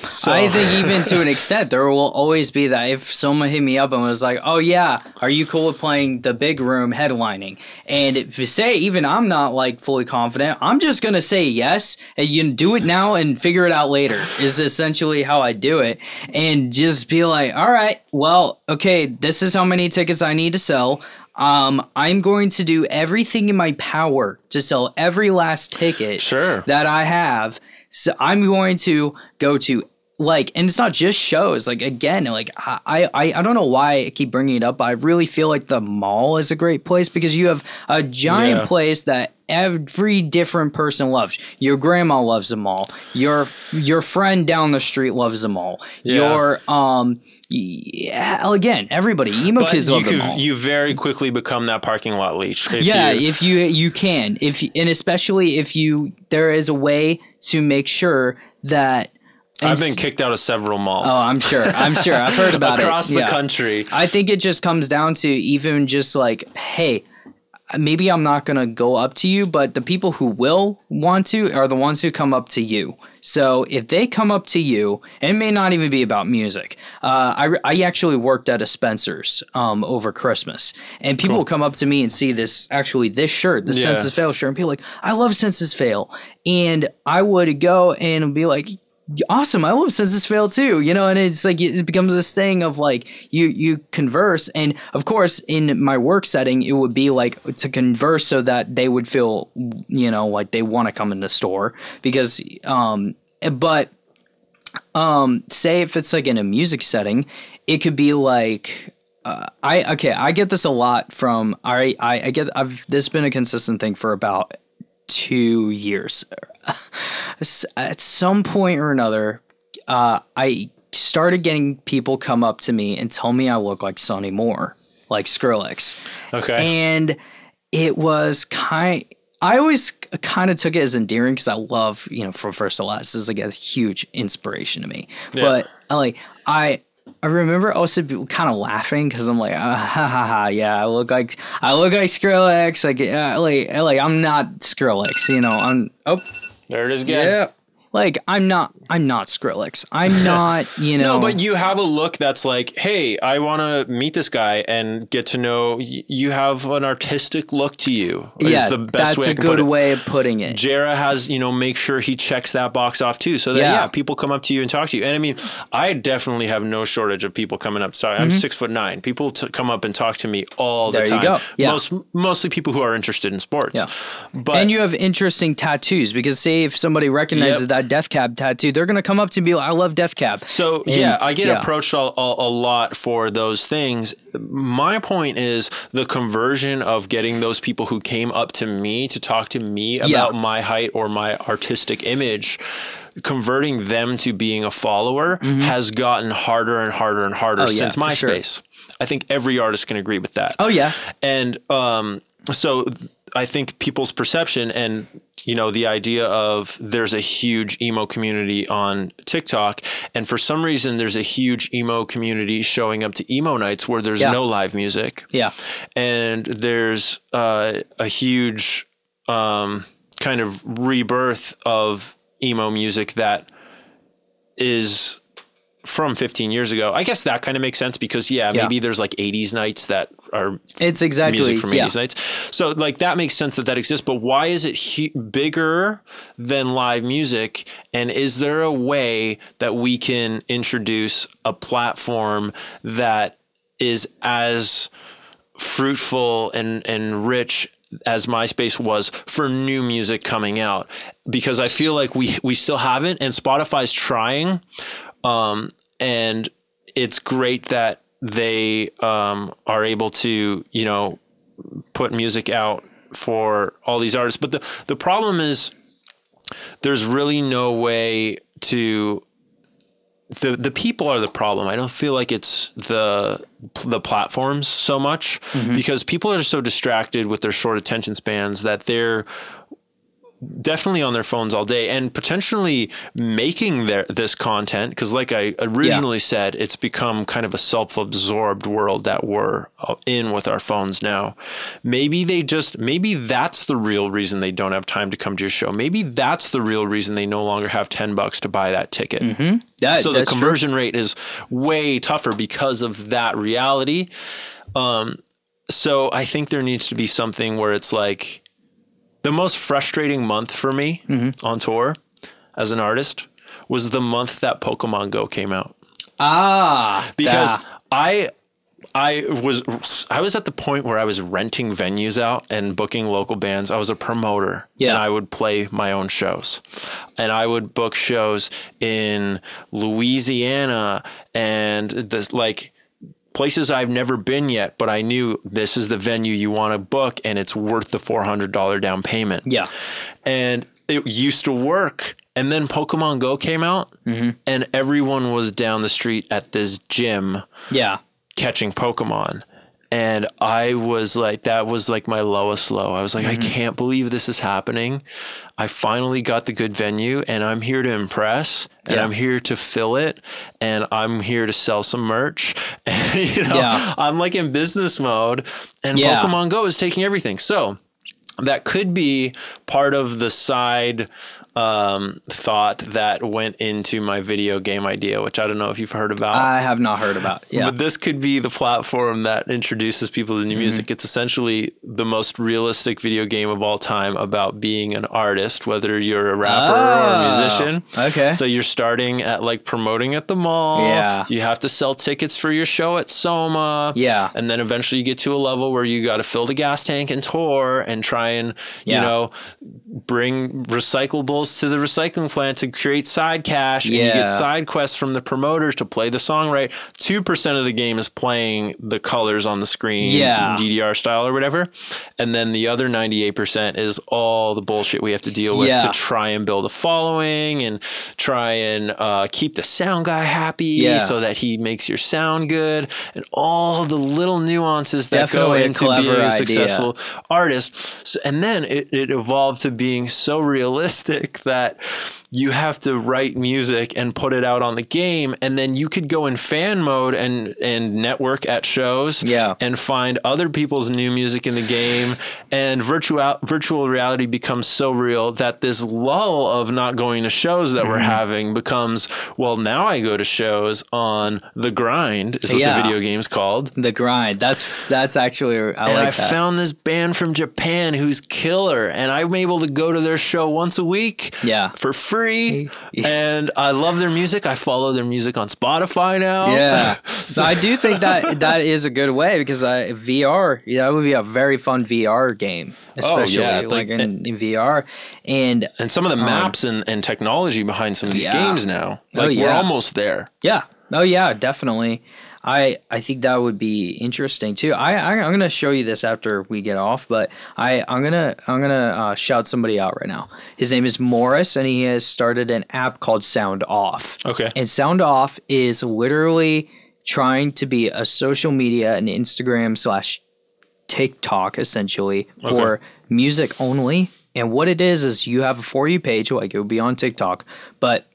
S1: So
S2: I think even to an extent, there will always be that. If someone hit me up and was like, "Oh yeah, are you cool with playing the big room headlining?" and if you say even I'm not like fully confident, I'm just gonna say yes, and you can do it now and figure it out later. Is essentially how I do it, and just be like, "All right, well, okay, this is how many tickets I need to sell." Um, I'm going to do everything in my power to sell every last ticket
S1: Sure.
S2: that I have. So I'm going to go to like, and it's not just shows. Like again, like I, I, I don't know why I keep bringing it up, but I really feel like the mall is a great place because you have a giant
S1: Yeah.
S2: place that every different person loves. Your grandma loves the mall. Your your friend down the street loves the mall.
S1: Yeah.
S2: Your um, yeah, again, everybody emo
S1: but
S2: kids
S1: you
S2: love the
S1: could,
S2: mall.
S1: you very quickly become that parking lot leech. if
S2: yeah,
S1: you-
S2: if you you can, if and especially if you there is a way to make sure that.
S1: I've been kicked out of several malls.
S2: Oh, I'm sure. I'm sure. I've heard about
S1: across
S2: it across
S1: the
S2: Yeah.
S1: country.
S2: I think it just comes down to even just like, hey, maybe I'm not gonna go up to you, but the people who will want to are the ones who come up to you. So if they come up to you, and it may not even be about music. Uh, I, I actually worked at a Spencer's um, over Christmas, and people will come up to me and see this actually this shirt, the
S1: Yeah.
S2: Senses Fail shirt, and be like, "I love Senses Fail," and I would go and be like. Awesome! I love Senses Fail too, you know, and it's like it becomes this thing of like you you converse, and of course, in my work setting, it would be like to converse so that they would feel, you know, like they want to come in the store because, um, but um say if it's like in a music setting it could be like uh, i okay i get this a lot from i i, I get i've this been a consistent thing for about two years [LAUGHS] at some point or another uh i started getting people come up to me and tell me i look like sonny moore like skrillex
S1: Okay.
S2: and it was kind I always kind of took it as endearing because I love, you know, from first to last this is like a huge inspiration to me.
S1: Yeah.
S2: But like I I remember also kind of laughing because I'm like, ah, ha ha ha, yeah, I look like I look like Skrillex, like, uh, like, like I'm not Skrillex, you know, I'm oh
S1: there it is again.
S2: Like I'm not I'm not Skrillex, I'm [LAUGHS] not, you know,
S1: No, but you have a look that's like, hey, I want to meet this guy and get to know. You have an artistic look to you. is
S2: yeah,
S1: the best
S2: that's a good
S1: put
S2: way of putting it.
S1: Jara has, you know, make sure he checks that box off too. So that, yeah.
S2: Yeah.
S1: people come up to you and talk to you. And I mean, I definitely have no shortage of people coming up. Sorry, I'm six foot nine. People t- come up and talk to me all the
S2: Mm-hmm. There you
S1: time.
S2: go. Yeah.
S1: Most, mostly people who are interested in sports.
S2: Yeah.
S1: But
S2: and you have interesting tattoos because say if somebody recognizes
S1: Yep.
S2: that Death Cab tattoo, they're gonna come up to me like, "I love Death Cab."
S1: So
S2: And-
S1: yeah, I get
S2: yeah.
S1: approached a, a, a lot for those things. My point is the conversion of getting those people who came up to me to talk to me about my height or my artistic image, converting them to being a follower has gotten harder and harder and harder
S2: Mm-hmm. Oh, yeah,
S1: since
S2: sure.
S1: MySpace. I think every artist can agree with that.
S2: Oh yeah,
S1: And um, so th- I think people's perception and you know the idea of there's a huge emo community on TikTok, and for some reason there's a huge emo community showing up to emo nights where there's
S2: Yeah.
S1: no live music,
S2: yeah,
S1: and there's uh, a huge um, kind of rebirth of emo music that is from 15 years ago. I guess that kind of makes sense because yeah,
S2: Yeah.
S1: maybe there's like 80s nights that are
S2: it's exactly
S1: music from
S2: yeah.
S1: 80s nights. So like that makes sense that that exists, but why is it hu- bigger than live music? And is there a way that we can introduce a platform that is as fruitful and and rich as MySpace was for new music coming out? Because I feel like we we still haven't, and Spotify's trying, um, and it's great that they um, are able to you know put music out for all these artists. But the the problem is there's really no way to the the people are the problem. I don't feel like it's the the platforms so much because people are so distracted with their short attention spans that they're definitely on their phones all day and potentially making their this content because like i originally yeah. said it's become kind of a self-absorbed world that we're uh, in with our phones now maybe they just maybe that's the real reason they don't have time to come to your show maybe that's the real reason they no longer have 10 bucks to buy that ticket
S2: mm-hmm. that,
S1: so the conversion true. rate is way tougher because of that reality um, so i think there needs to be something where it's like the most frustrating month for me mm-hmm. on tour as an artist was the month that Pokemon Go came out.
S2: Ah,
S1: because I I was I was at the point where I was renting venues out and booking local bands. I was a promoter, yeah. and I would play my own shows, and I would book shows in Louisiana and this like places I've never been yet, but I knew this is the venue you want to book and it's worth the $400 down payment.
S2: Yeah.
S1: And it used to work. And then Pokemon Go came out mm-hmm. and everyone was down the street at this gym.
S2: Yeah.
S1: Catching Pokemon and I was like, that was like my lowest low. I was like, mm-hmm. I can't believe this is happening. I finally got the good venue, and I'm here to impress, and yeah. I'm here to fill it, and I'm here to sell some merch. And, [LAUGHS] you know, yeah. I'm like in business mode, and yeah. Pokemon Go is taking everything. So that could be part of the side um, thought that went into my video game idea, which I don't know if you've heard about.
S2: I have not heard about. Yeah,
S1: but this could be the platform that introduces people to new mm-hmm. music. It's essentially the most realistic video game of all time about being an artist, whether you're a rapper oh, or a oh, musician.
S2: Okay.
S1: So you're starting at like promoting at the mall.
S2: Yeah.
S1: You have to sell tickets for your show at Soma.
S2: Yeah.
S1: And then eventually you get to a level where you got to fill the gas tank and tour and try and yeah. you know bring recyclables to the recycling plant to create side cash yeah. and you get side quests from the promoters to play the song right 2% of the game is playing the colors on the screen
S2: yeah.
S1: ddr style or whatever and then the other 98% is all the bullshit we have to deal with yeah. to try and build a following and try and uh, keep the sound guy happy yeah. so that he makes your sound good and all the little nuances that go into being a successful artist so, and then it, it evolved to being so realistic that you have to write music and put it out on the game and then you could go in fan mode and and network at shows
S2: yeah.
S1: and find other people's new music in the game and virtual virtual reality becomes so real that this lull of not going to shows that mm-hmm. we're having becomes well now I go to shows on the grind is what yeah. the video game's called
S2: the grind that's that's actually I
S1: and
S2: like
S1: I
S2: that.
S1: found this band from Japan who's killer and I'm able to go to their show once a week
S2: yeah
S1: for free and I love their music. I follow their music on Spotify now.
S2: Yeah, [LAUGHS] so I do think that [LAUGHS] that is a good way because I, VR, yeah, that would be a very fun VR game, especially oh, yeah. like, like in, and, in, VR, and
S1: and some of the um, maps um, and, and technology behind some of these yeah. games now. Oh, like oh, yeah. we're almost there.
S2: Yeah. Oh yeah, definitely. I I think that would be interesting too. I, I am gonna show you this after we get off, but I I'm gonna I'm gonna uh, shout somebody out right now. His name is Morris, and he has started an app called Sound Off.
S1: Okay.
S2: And Sound Off is literally trying to be a social media and Instagram slash TikTok essentially okay. for music only. And what it is is you have a for you page, like it would be on TikTok, but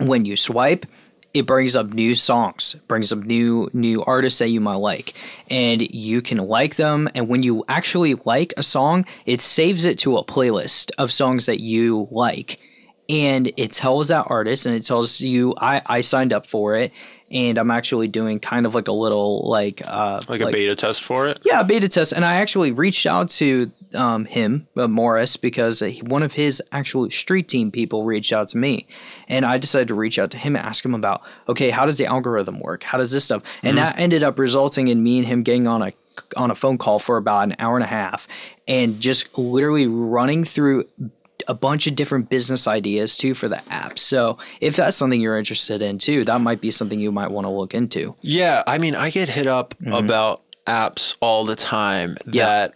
S2: when you swipe, it brings up new songs, brings up new new artists that you might like, and you can like them. And when you actually like a song, it saves it to a playlist of songs that you like, and it tells that artist and it tells you I I signed up for it, and I'm actually doing kind of like a little like uh,
S1: like, like a beta test for it.
S2: Yeah, beta test, and I actually reached out to um, him, uh, Morris, because one of his actual street team people reached out to me, and I decided to reach out to him and ask him about okay, how does the algorithm work? How does this stuff? And mm-hmm. that ended up resulting in me and him getting on a on a phone call for about an hour and a half, and just literally running through a bunch of different business ideas too for the app. So if that's something you're interested in too, that might be something you might want to look into.
S1: Yeah, I mean, I get hit up mm-hmm. about apps all the time yeah. that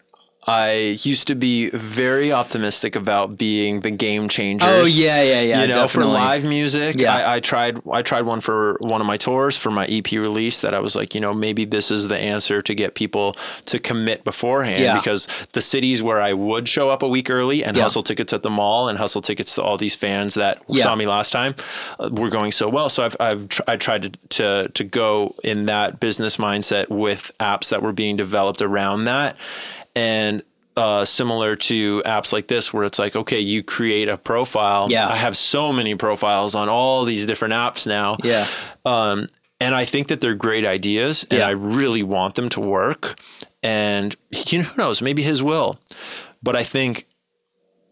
S1: I used to be very optimistic about being the game changers.
S2: Oh yeah, yeah, yeah.
S1: you know,
S2: definitely.
S1: for live music,
S2: Yeah.
S1: I, I tried. I tried one for one of my tours for my EP release. That I was like, you know, maybe this is the answer to get people to commit beforehand.
S2: Yeah.
S1: Because the cities where I would show up a week early and
S2: Yeah.
S1: hustle tickets at the mall and hustle tickets to all these fans that saw me last time uh, were going so well. So I've I've tr- I tried to, to to go in that business mindset with apps that were being developed around that, and. Uh, similar to apps like this, where it's like, okay, you create a profile.
S2: Yeah.
S1: I have so many profiles on all these different apps now.
S2: Yeah.
S1: Um, and I think that they're great ideas, and
S2: Yeah.
S1: I really want them to work. And [LAUGHS] you know, who knows? Maybe his will. But I think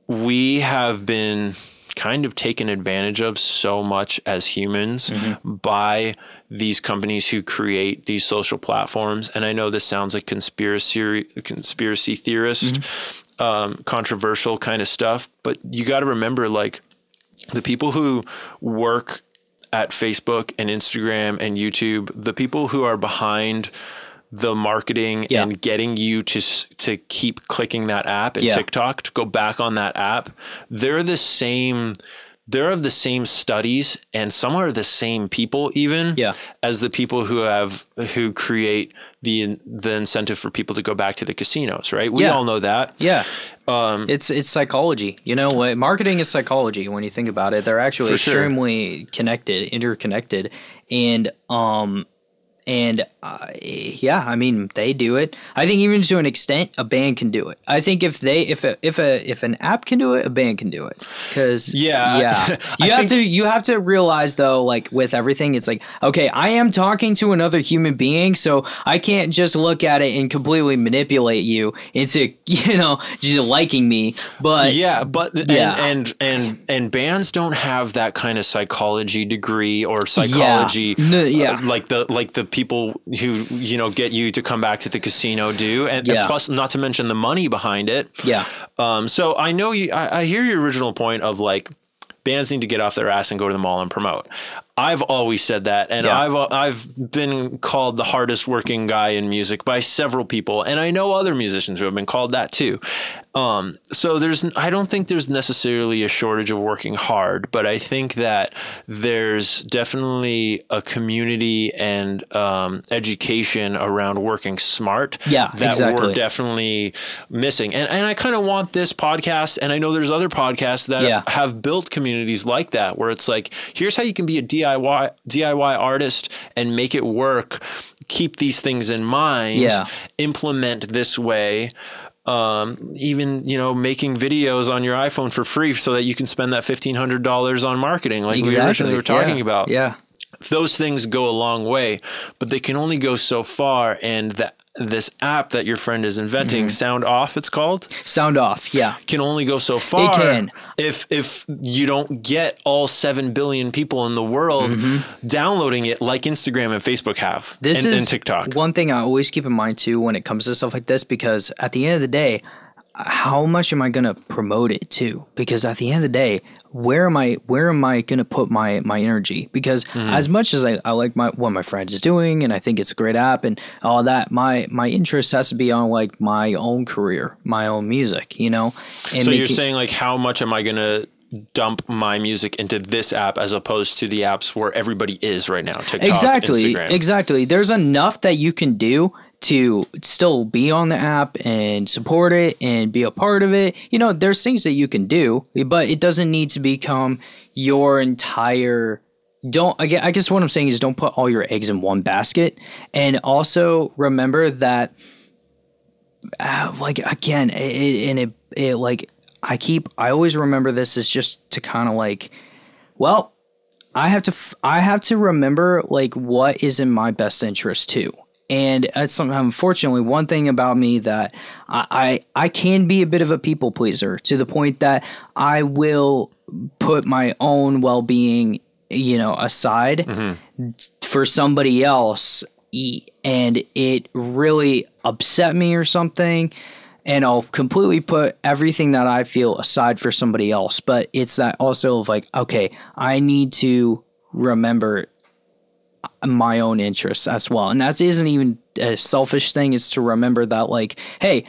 S1: we have been kind of taken advantage of so much as humans by these companies who create these social platforms. And I know this sounds like conspiracy conspiracy theorist, um, controversial kind of stuff, but you got to remember, like the people who work at Facebook and Instagram and YouTube, the people who are behind the marketing
S2: Yeah.
S1: and getting you to to keep clicking that app and
S2: Yeah.
S1: TikTok to go back on that app, they're the same they're of the same studies and some are the same people even
S2: Yeah.
S1: as the people who have who create the the incentive for people to go back to the casinos, right? We
S2: Yeah.
S1: all know that.
S2: Yeah.
S1: Um,
S2: It's it's psychology. You know, what marketing is psychology when you think about it. They're actually
S1: For sure.
S2: extremely connected, interconnected, and um and uh, yeah, I mean they do it. I think even to an extent, a band can do it. I think if they if a if a if an app can do it, a band can do it. Because
S1: Yeah.
S2: yeah, [LAUGHS] you have to you have to realize though, like with everything, it's like okay, I am talking to another human being, so I can't just look at it and completely manipulate you into [LAUGHS] you know just liking me. But
S1: yeah, but
S2: Yeah.
S1: And, and and and bands don't have that kind of psychology degree or psychology,
S2: No, yeah.
S1: uh, like the like the people who you know get you to come back to the casino do, and, and plus, not to mention the money behind it.
S2: yeah,
S1: Um, so I know you. I, I hear your original point of like bands need to get off their ass and go to the mall and promote. I've always said that, and
S2: Yeah.
S1: I've I've been called the hardest working guy in music by several people, and I know other musicians who have been called that too. Um, so there's I don't think there's necessarily a shortage of working hard, but I think that there's definitely a community and um, education around working smart.
S2: Yeah,
S1: that
S2: exactly.
S1: we're definitely missing. And and I kind of want this podcast, and I know there's other podcasts that
S2: Yeah.
S1: have built communities like that, where it's like, here's how you can be a DIY DIY DIY artist and make it work. Keep these things in mind.
S2: Yeah.
S1: Implement this way. Um, even you know making videos on your iPhone for free so that you can spend that fifteen hundred dollars on marketing, like we originally were talking
S2: yeah.
S1: about
S2: Yeah,
S1: those things go a long way, but they can only go so far. And that this app that your friend is inventing,
S2: Mm-hmm.
S1: Sound Off, it's called,
S2: sound off. Yeah,
S1: can only go so far.
S2: can.
S1: if if you don't get all seven billion people in the world downloading it, like Instagram and Facebook have,
S2: Mm-hmm. this
S1: and,
S2: is
S1: and TikTok.
S2: One thing I always keep in mind too when it comes to stuff like this, because at the end of the day, how much am I gonna promote it to? Because at the end of the day, where am I where am I gonna put my my energy? Because
S1: Mm-hmm.
S2: as much as I, I like my what my friend is doing and I think it's a great app and all that, my my interest has to be on like my own career, my own music, you know? And
S1: so you're saying like, how much am I gonna dump my music into this app as opposed to the apps where everybody is right now? TikTok,
S2: exactly
S1: Instagram.
S2: exactly there's enough that you can do to still be on the app and support it and be a part of it you know there's things that you can do but it doesn't need to become your entire don't I guess, I guess what i'm saying is don't put all your eggs in one basket and also remember that uh, like again it, and it, it like i keep i always remember this is just to kind of like well I have to I have to remember like what is in my best interest too. And that's unfortunately one thing about me that I, I I can be a bit of a people pleaser to the point that I will put my own well being you know aside mm-hmm. for somebody else and it really upset me or something and I'll completely put everything that I feel aside for somebody else. But it's that also of like, okay, I need to remember my own interests as well. And that isn't even a selfish thing, is to remember that, like, hey,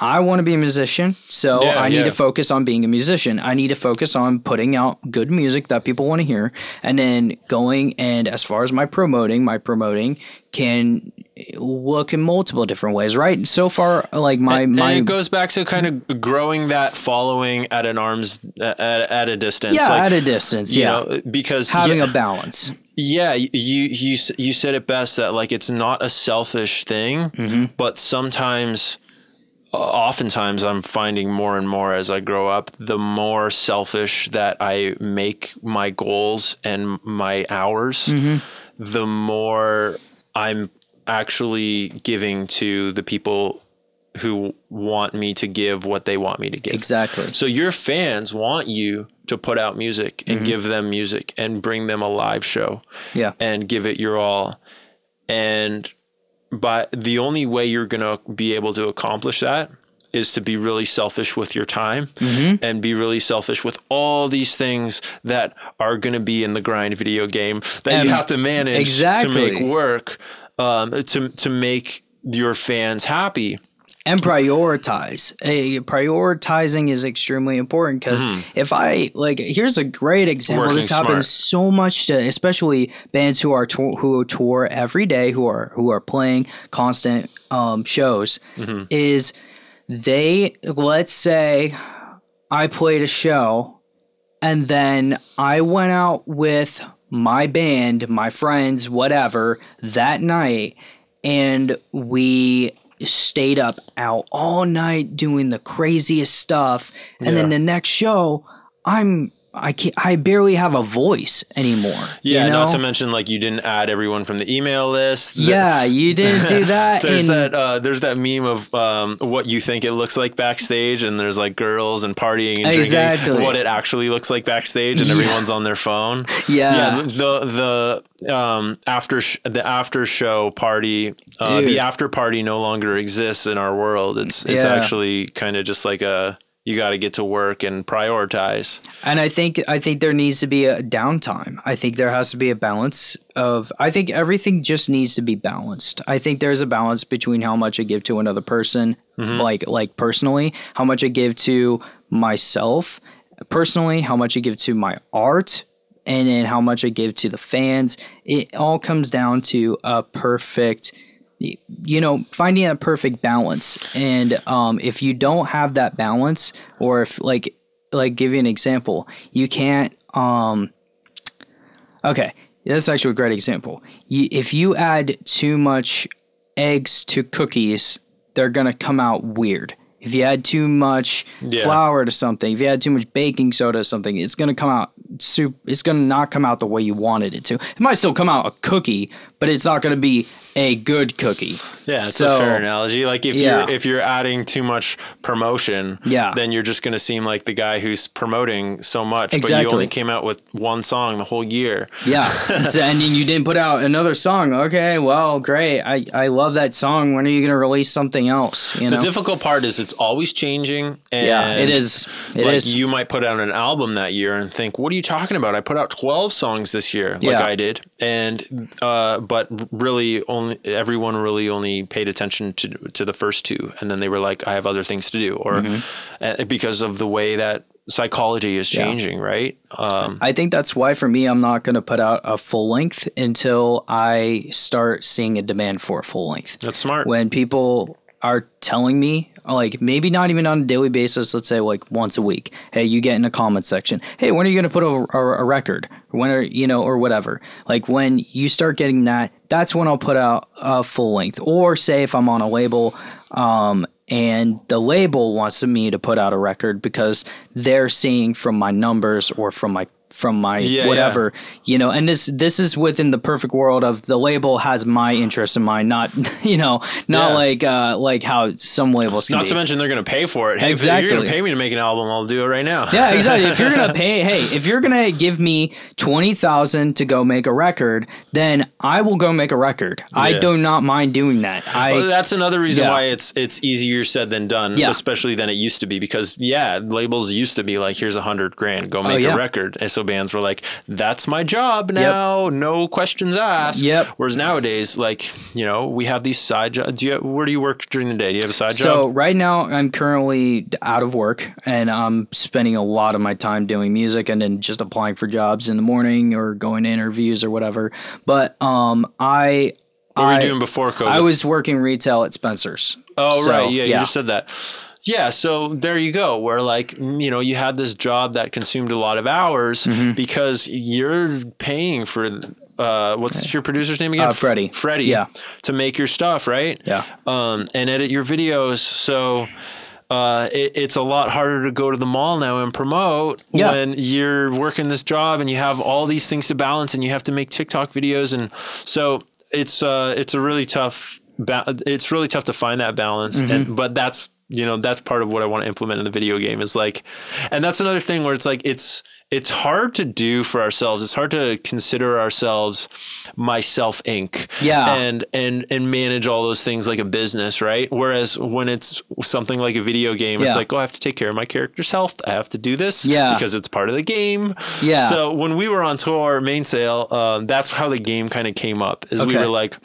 S2: I want to be a musician, so
S1: Yeah,
S2: I need
S1: yeah.
S2: to focus on being a musician. I need to focus on putting out good music that people want to hear, and then going and as far as my promoting, my promoting can look in multiple different ways, right? So far, like my
S1: and
S2: my
S1: it goes back to kind of growing that following at an arm's at, at a distance.
S2: yeah
S1: like,
S2: at a distance,
S1: you
S2: yeah,
S1: know, because
S2: having
S1: yeah,
S2: a balance.
S1: Yeah, you you you said it best that like it's not a selfish thing,
S2: Mm-hmm.
S1: but sometimes oftentimes I'm finding more and more as I grow up, the more selfish that I make my goals and my hours,
S2: Mm-hmm.
S1: the more I'm actually giving to the people who want me to give what they want me to give.
S2: Exactly.
S1: So your fans want you to put out music and give them music and bring them a live show
S2: Yeah.
S1: and give it your all. And but the only way you're going to be able to accomplish that is to be really selfish with your time
S2: Mm-hmm.
S1: and be really selfish with all these things that are going to be in the grind video game that
S2: And
S1: you have to manage
S2: exactly.
S1: to make work um, to to make your fans happy.
S2: And prioritize. Prioritizing is extremely important because if I like, here's a great example.
S1: Mm-hmm. Working
S2: this happens
S1: smart.
S2: so much to, especially bands who are tour, who tour every day, who are who are playing constant um, shows.
S1: Mm-hmm.
S2: Is they let's say I played a show and then I went out with my band, my friends, whatever, that night, and we stayed up out all night doing the craziest stuff. And then the next show, I'm I can't, I barely have a voice anymore.
S1: Yeah,
S2: you know?
S1: not to mention like you didn't add everyone from the email list. The-
S2: yeah, you didn't do [LAUGHS] that.
S1: there's that uh, there's that meme of um, what you think it looks like backstage, and there's like girls and partying and
S2: Exactly.
S1: drinking. What it actually looks like backstage, and
S2: Yeah.
S1: everyone's on their phone. [LAUGHS]
S2: Yeah.
S1: the the um, after sh- the after show party, uh, the after party no longer exists in our world. It's it's
S2: Yeah.
S1: actually kind of just like a you got to get to work and prioritize.
S2: And I think I think there needs to be a downtime. I think there has to be a balance of I think everything just needs to be balanced. I think there's a balance between how much I give to another person, mm-hmm. like like personally, how much I give to myself personally, how much I give to my art, and then how much I give to the fans. It all comes down to a perfect you know finding that perfect balance. And um, if you don't have that balance or if like like give you an example you can't um okay that's actually a great example. You, if you add too much eggs to cookies they're gonna come out weird. If you add too much
S1: Yeah.
S2: flour to something if you add too much baking soda to something it's gonna come out soup it's gonna not come out the way you wanted it to. It might still come out a cookie but it's not gonna be a good cookie
S1: Yeah, it's
S2: So-
S1: a fair analogy. Like if
S2: Yeah.
S1: you're if you're adding too much promotion,
S2: Yeah.
S1: then you're just going to seem like the guy who's promoting so much, exactly. but you only came out with one song the whole year.
S2: Yeah. [LAUGHS] So- and then you didn't put out another song. Okay, well, great. I, I love that song. When are you going to release something else? You know?
S1: The difficult part is it's always changing. And
S2: yeah, it is. It
S1: like
S2: is.
S1: you might put out an album that year and think, "What are you talking about? I put out twelve songs this year, like
S2: Yeah.
S1: I did." And uh, but really, only everyone really only paid attention to to the first two, and then they were like, "I have other things to do," or uh, because of the way that psychology is
S2: Mm-hmm. Yeah.
S1: changing, right? Um,
S2: I think that's why for me, I'm not going to put out a full length until I start seeing a demand for a full length.
S1: that's smart.
S2: When people are telling me, like maybe not even on a daily basis, let's say like once a week, hey, you get in a comment section, hey, when are you going to put a, a, a record? When are you know, or whatever. Like when you start getting that, that's when I'll put out a full length. Or say if I'm on a label, um, and the label wants me to put out a record because they're seeing from my numbers or from my from my
S1: Yeah,
S2: whatever you know and this this is within the perfect world of the label has my interest in mind not [LAUGHS] you know not
S1: Yeah.
S2: like uh like how some labels can
S1: Not
S2: be.
S1: to mention they're going to pay for it. Hey, if you're
S2: Exactly.
S1: going to pay me to make an album, I'll do it right now.
S2: yeah, exactly. If you're gonna [LAUGHS] pay, hey, if you're gonna give me twenty thousand to go make a record, then I will go make a record. I do not mind doing that. I
S1: Well, that's another reason
S2: Yeah.
S1: why it's it's easier said than done,
S2: Yeah.
S1: especially than it used to be. Because yeah, labels used to be like, "Here's a hundred grand, go make
S2: Oh, yeah.
S1: a record." And so bands were like, "That's my job now, no questions asked."
S2: Yep.
S1: Whereas nowadays, like you know, we have these side jobs. Do you where do you work during the day? Do you have a side
S2: So
S1: job?
S2: So right now I'm currently out of work and I'm spending a lot of my time doing music and then just applying for jobs in the morning or going to interviews or whatever. But um I
S1: What were you doing before COVID?
S2: I was working retail at Spencer's.
S1: Oh
S2: So,
S1: right, yeah, you just said that. Yeah, so there you go. Where like mm, you know you had this job that consumed a lot of hours
S2: Mm-hmm.
S1: because you're paying for uh, what's your producer's name again?
S2: Uh, Freddie.
S1: Freddie.
S2: Yeah.
S1: To make your stuff, right?
S2: Yeah.
S1: Um, and edit your videos. So. Uh, it, it's a lot harder to go to the mall now and promote
S2: Yeah.
S1: when you're working this job and you have all these things to balance and you have to make TikTok videos and so it's uh it's a really tough ba- it's really tough to find that balance
S2: Mm-hmm.
S1: and but that's you know that's part of what I want to implement in the video game is like and that's another thing where it's like it's it's hard to do for ourselves. It's hard to consider ourselves myself inc.
S2: Yeah.
S1: and and and manage all those things like a business right? Whereas when it's something like a video game it's like oh I have to take care of my character's health. I have to do this
S2: Yeah.
S1: because it's part of the game.
S2: Yeah.
S1: so when we were on tour main sale um, that's how the game kind of came up is we were like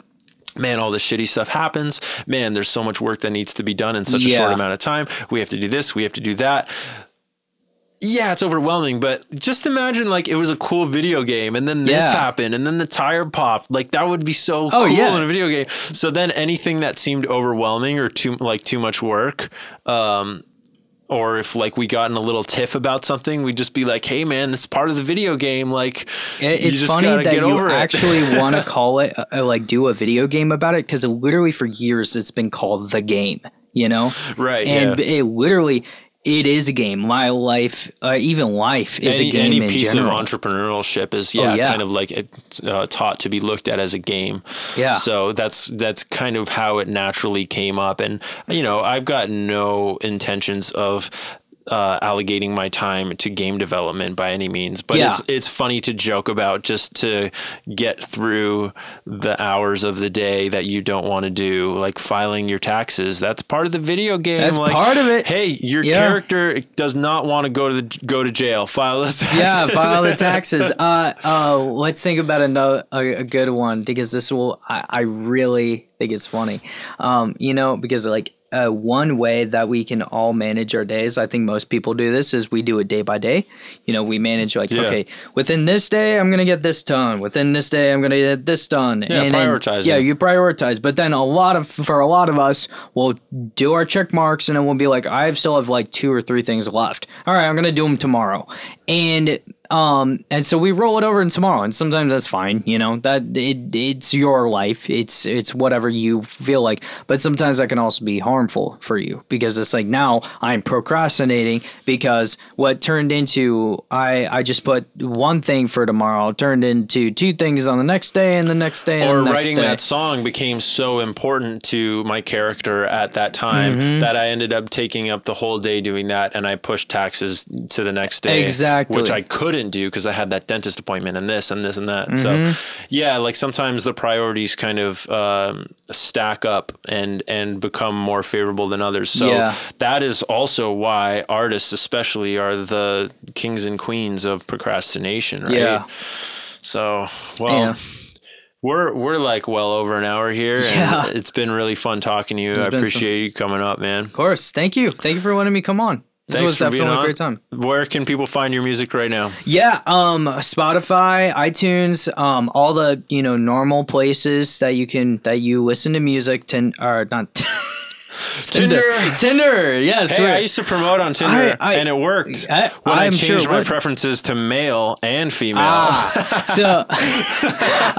S1: man, all this shitty stuff happens. Man, there's so much work that needs to be done in such a short amount of time. We have to do this, we have to do that. Yeah, it's overwhelming, but just imagine like it was a cool video game and then this
S2: Yeah.
S1: happened and then the tire popped. Like that would be so
S2: Oh,
S1: cool
S2: yeah.
S1: in a video game. So then anything that seemed overwhelming or too like too much work, um, or if like we got in a little tiff about something, we'd just be like, "Hey, man, this is part of the video game. Like,
S2: It, it's funny that you
S1: it."
S2: actually [LAUGHS] want to call it uh, like do a video game about it because literally for years it's been called the game. You know,
S1: Right,
S2: And
S1: yeah.
S2: it literally it is a game. My life, uh, even life, is
S1: any,
S2: a game
S1: any
S2: in
S1: piece
S2: general. Oh,
S1: of entrepreneurship is yeah,
S2: yeah.
S1: kind of like uh, taught to be looked at as a game
S2: Yeah.
S1: so that's that's kind of how it naturally came up and you know i've got no intentions of uh, allocating my time to game development by any means, but
S2: Yeah.
S1: it's it's funny to joke about just to get through the hours of the day that you don't want to do, like filing your taxes. That's part of the video game.
S2: That's
S1: like,
S2: part of it.
S1: Hey, your
S2: Yeah.
S1: character does not want to go to the, go to jail. File this.
S2: yeah, file the [LAUGHS] taxes. Uh, uh, let's think about another a, a good one because this will. I, I really think it's funny. Um, you know, because like uh, one way that we can all manage our days, I think most people do this is we do it day by day. You know, we manage like
S1: Yeah.
S2: okay, within this day I'm gonna get this done. Within this day I'm gonna get this done.
S1: Yeah,
S2: then-
S1: prioritizing.
S2: yeah, you prioritize. But then a lot of for a lot of us, we'll do our check marks and then we'll be like, I still have like two or three things left. All right, I'm gonna do them tomorrow. And um and so we roll it over in tomorrow and sometimes that's fine you know that it it's your life it's it's whatever you feel like but sometimes that can also be harmful for you because it's like now i'm procrastinating because what turned into i i just put one thing for tomorrow turned into two things on the next day and the next day and
S1: or writing
S2: day.
S1: that song became so important to my character at that time
S2: Mm-hmm.
S1: that I ended up taking up the whole day doing that, and I pushed taxes to the next day,
S2: Exactly.
S1: which I couldn't do because I had that dentist appointment and this and this and that.
S2: Mm-hmm.
S1: So, yeah, like sometimes the priorities kind of um, stack up and and become more favorable than others. So
S2: Yeah.
S1: that is also why artists, especially, are the kings and queens of procrastination, right?
S2: Yeah.
S1: So, well.
S2: Yeah.
S1: We're we're like well over an hour here, and
S2: Yeah.
S1: it's been really fun talking to you. I
S2: been some-
S1: appreciate you coming up, man.
S2: of course thank you thank you for letting me come on this
S1: Thanks
S2: was definitely a great time
S1: Where can people find your music right now?
S2: Yeah, um Spotify, iTunes, um all the, you know, normal places that you can that you listen to music tin or not [LAUGHS] Tinder.
S1: Tinder.
S2: Tinder. Yes.
S1: Hey, I used to promote on Tinder,
S2: I- I-
S1: and it worked.
S2: I-
S1: when I
S2: I'm
S1: changed
S2: sure
S1: my preferences to male and female.
S2: Ah, so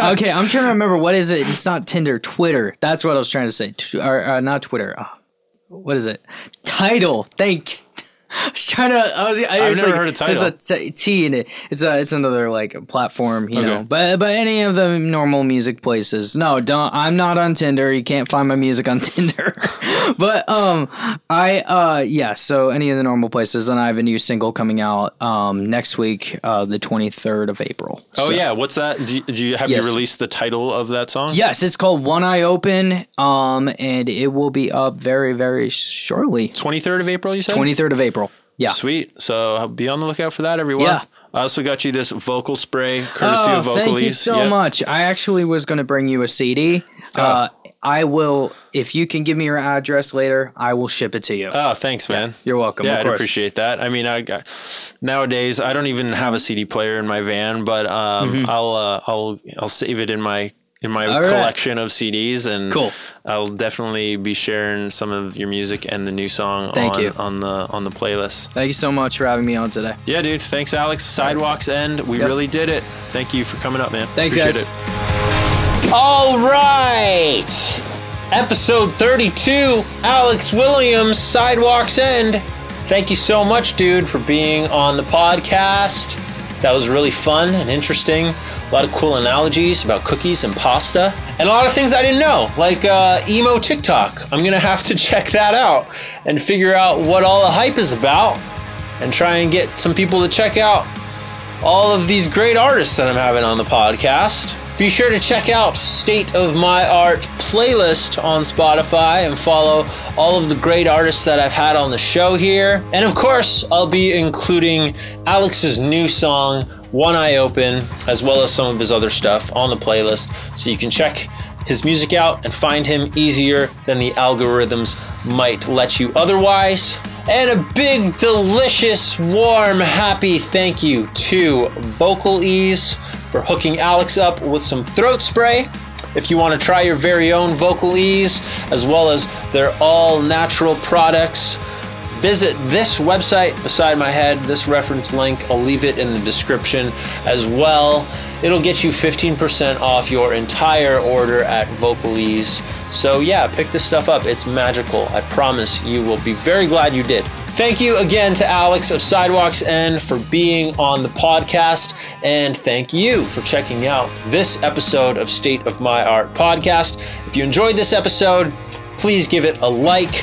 S2: [LAUGHS] okay, I'm trying to remember what is it? It's not Tinder, Twitter. That's what I was trying to say. T- or, uh, not Twitter. Uh, what is it? Title. Thank. I was trying to. I was, I,
S1: I've never
S2: like,
S1: heard a title.
S2: There's a t- T in it. It's a. It's another like platform, you know. But but any of the normal music places. No, don't. I'm not on Tinder. You can't find my music on [LAUGHS] Tinder. but um, I uh yeah. So any of the normal places, and I have a new single coming out um next week, uh the 23rd of April.
S1: oh
S2: So-
S1: yeah, what's that? Do you, do you have
S2: Yes.
S1: you released the title of that song?
S2: Yes, it's called One Eye Open, um, and it will be up very, very shortly.
S1: twenty third of April. You said
S2: 23rd of April. Yeah.
S1: Sweet. So be on the lookout for that, everyone.
S2: Yeah.
S1: I also got you this vocal spray, courtesy
S2: oh,
S1: of Vocal Eze.
S2: thank you so
S1: Yeah.
S2: much. I actually was going to bring you a CD. Uh, I will, if you can give me your address later, I will ship it to you.
S1: Oh, thanks, man.
S2: You're welcome.
S1: Yeah, I appreciate that. I mean, I got, nowadays I don't even have a CD player in my van, but um, I'll uh, I'll I'll save it in my in my.
S2: All right.
S1: collection of CDs, and
S2: Cool.
S1: I'll definitely be sharing some of your music and the new song
S2: Thank
S1: on,
S2: you.
S1: on the on the playlist.
S2: Thank you so much for having me on today.
S1: Yeah, dude. Thanks, Alex. Sidewalks End. We
S2: Yep.
S1: really did it. Thank you for coming up, man.
S2: Thanks,
S1: Appreciate
S2: guys.
S1: it. All right. Episode 32, Alex Williams, Sidewalks End. Thank you so much, dude, for being on the podcast. That was really fun and interesting. A lot of cool analogies about cookies and pasta, and a lot of things I didn't know, like uh, emo TikTok. I'm gonna have to [LAUGHS] check that out and figure out what all the hype is about, and try and get some people to check out all of these great artists that I'm having on the podcast. Be sure to check out State of My Art playlist on Spotify and follow all of the great artists that I've had on the show here. And of course, I'll be including Alex's new song, One Eye Open, as well as some of his other stuff on the playlist so you can check his music out and find him easier than the algorithms might let you otherwise. And a big, delicious, warm, happy thank you to Vocal Eze for hooking Alex up with some throat spray. If you want to try your very own Vocal Eze, as well as their all natural products, visit this website beside my head, this reference link. I'll leave it in the description as well. It'll get you 15% off your entire order at Vocal Eze. So, yeah, pick this stuff up. It's magical. I promise you will be very glad you did. Thank you again to Alex of Sidewalks End for being on the podcast. And thank you for checking out this episode of State of My Art podcast. If you enjoyed this episode, please give it a like,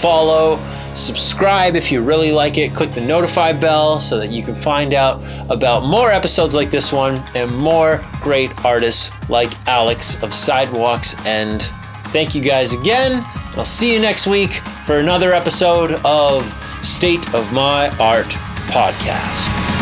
S1: follow, subscribe if you really like it. Click the notify bell so that you can find out about more episodes like this one and more great artists like Alex of Sidewalks End. Thank you guys again. I'll see you next week for another episode of State of My Art podcast.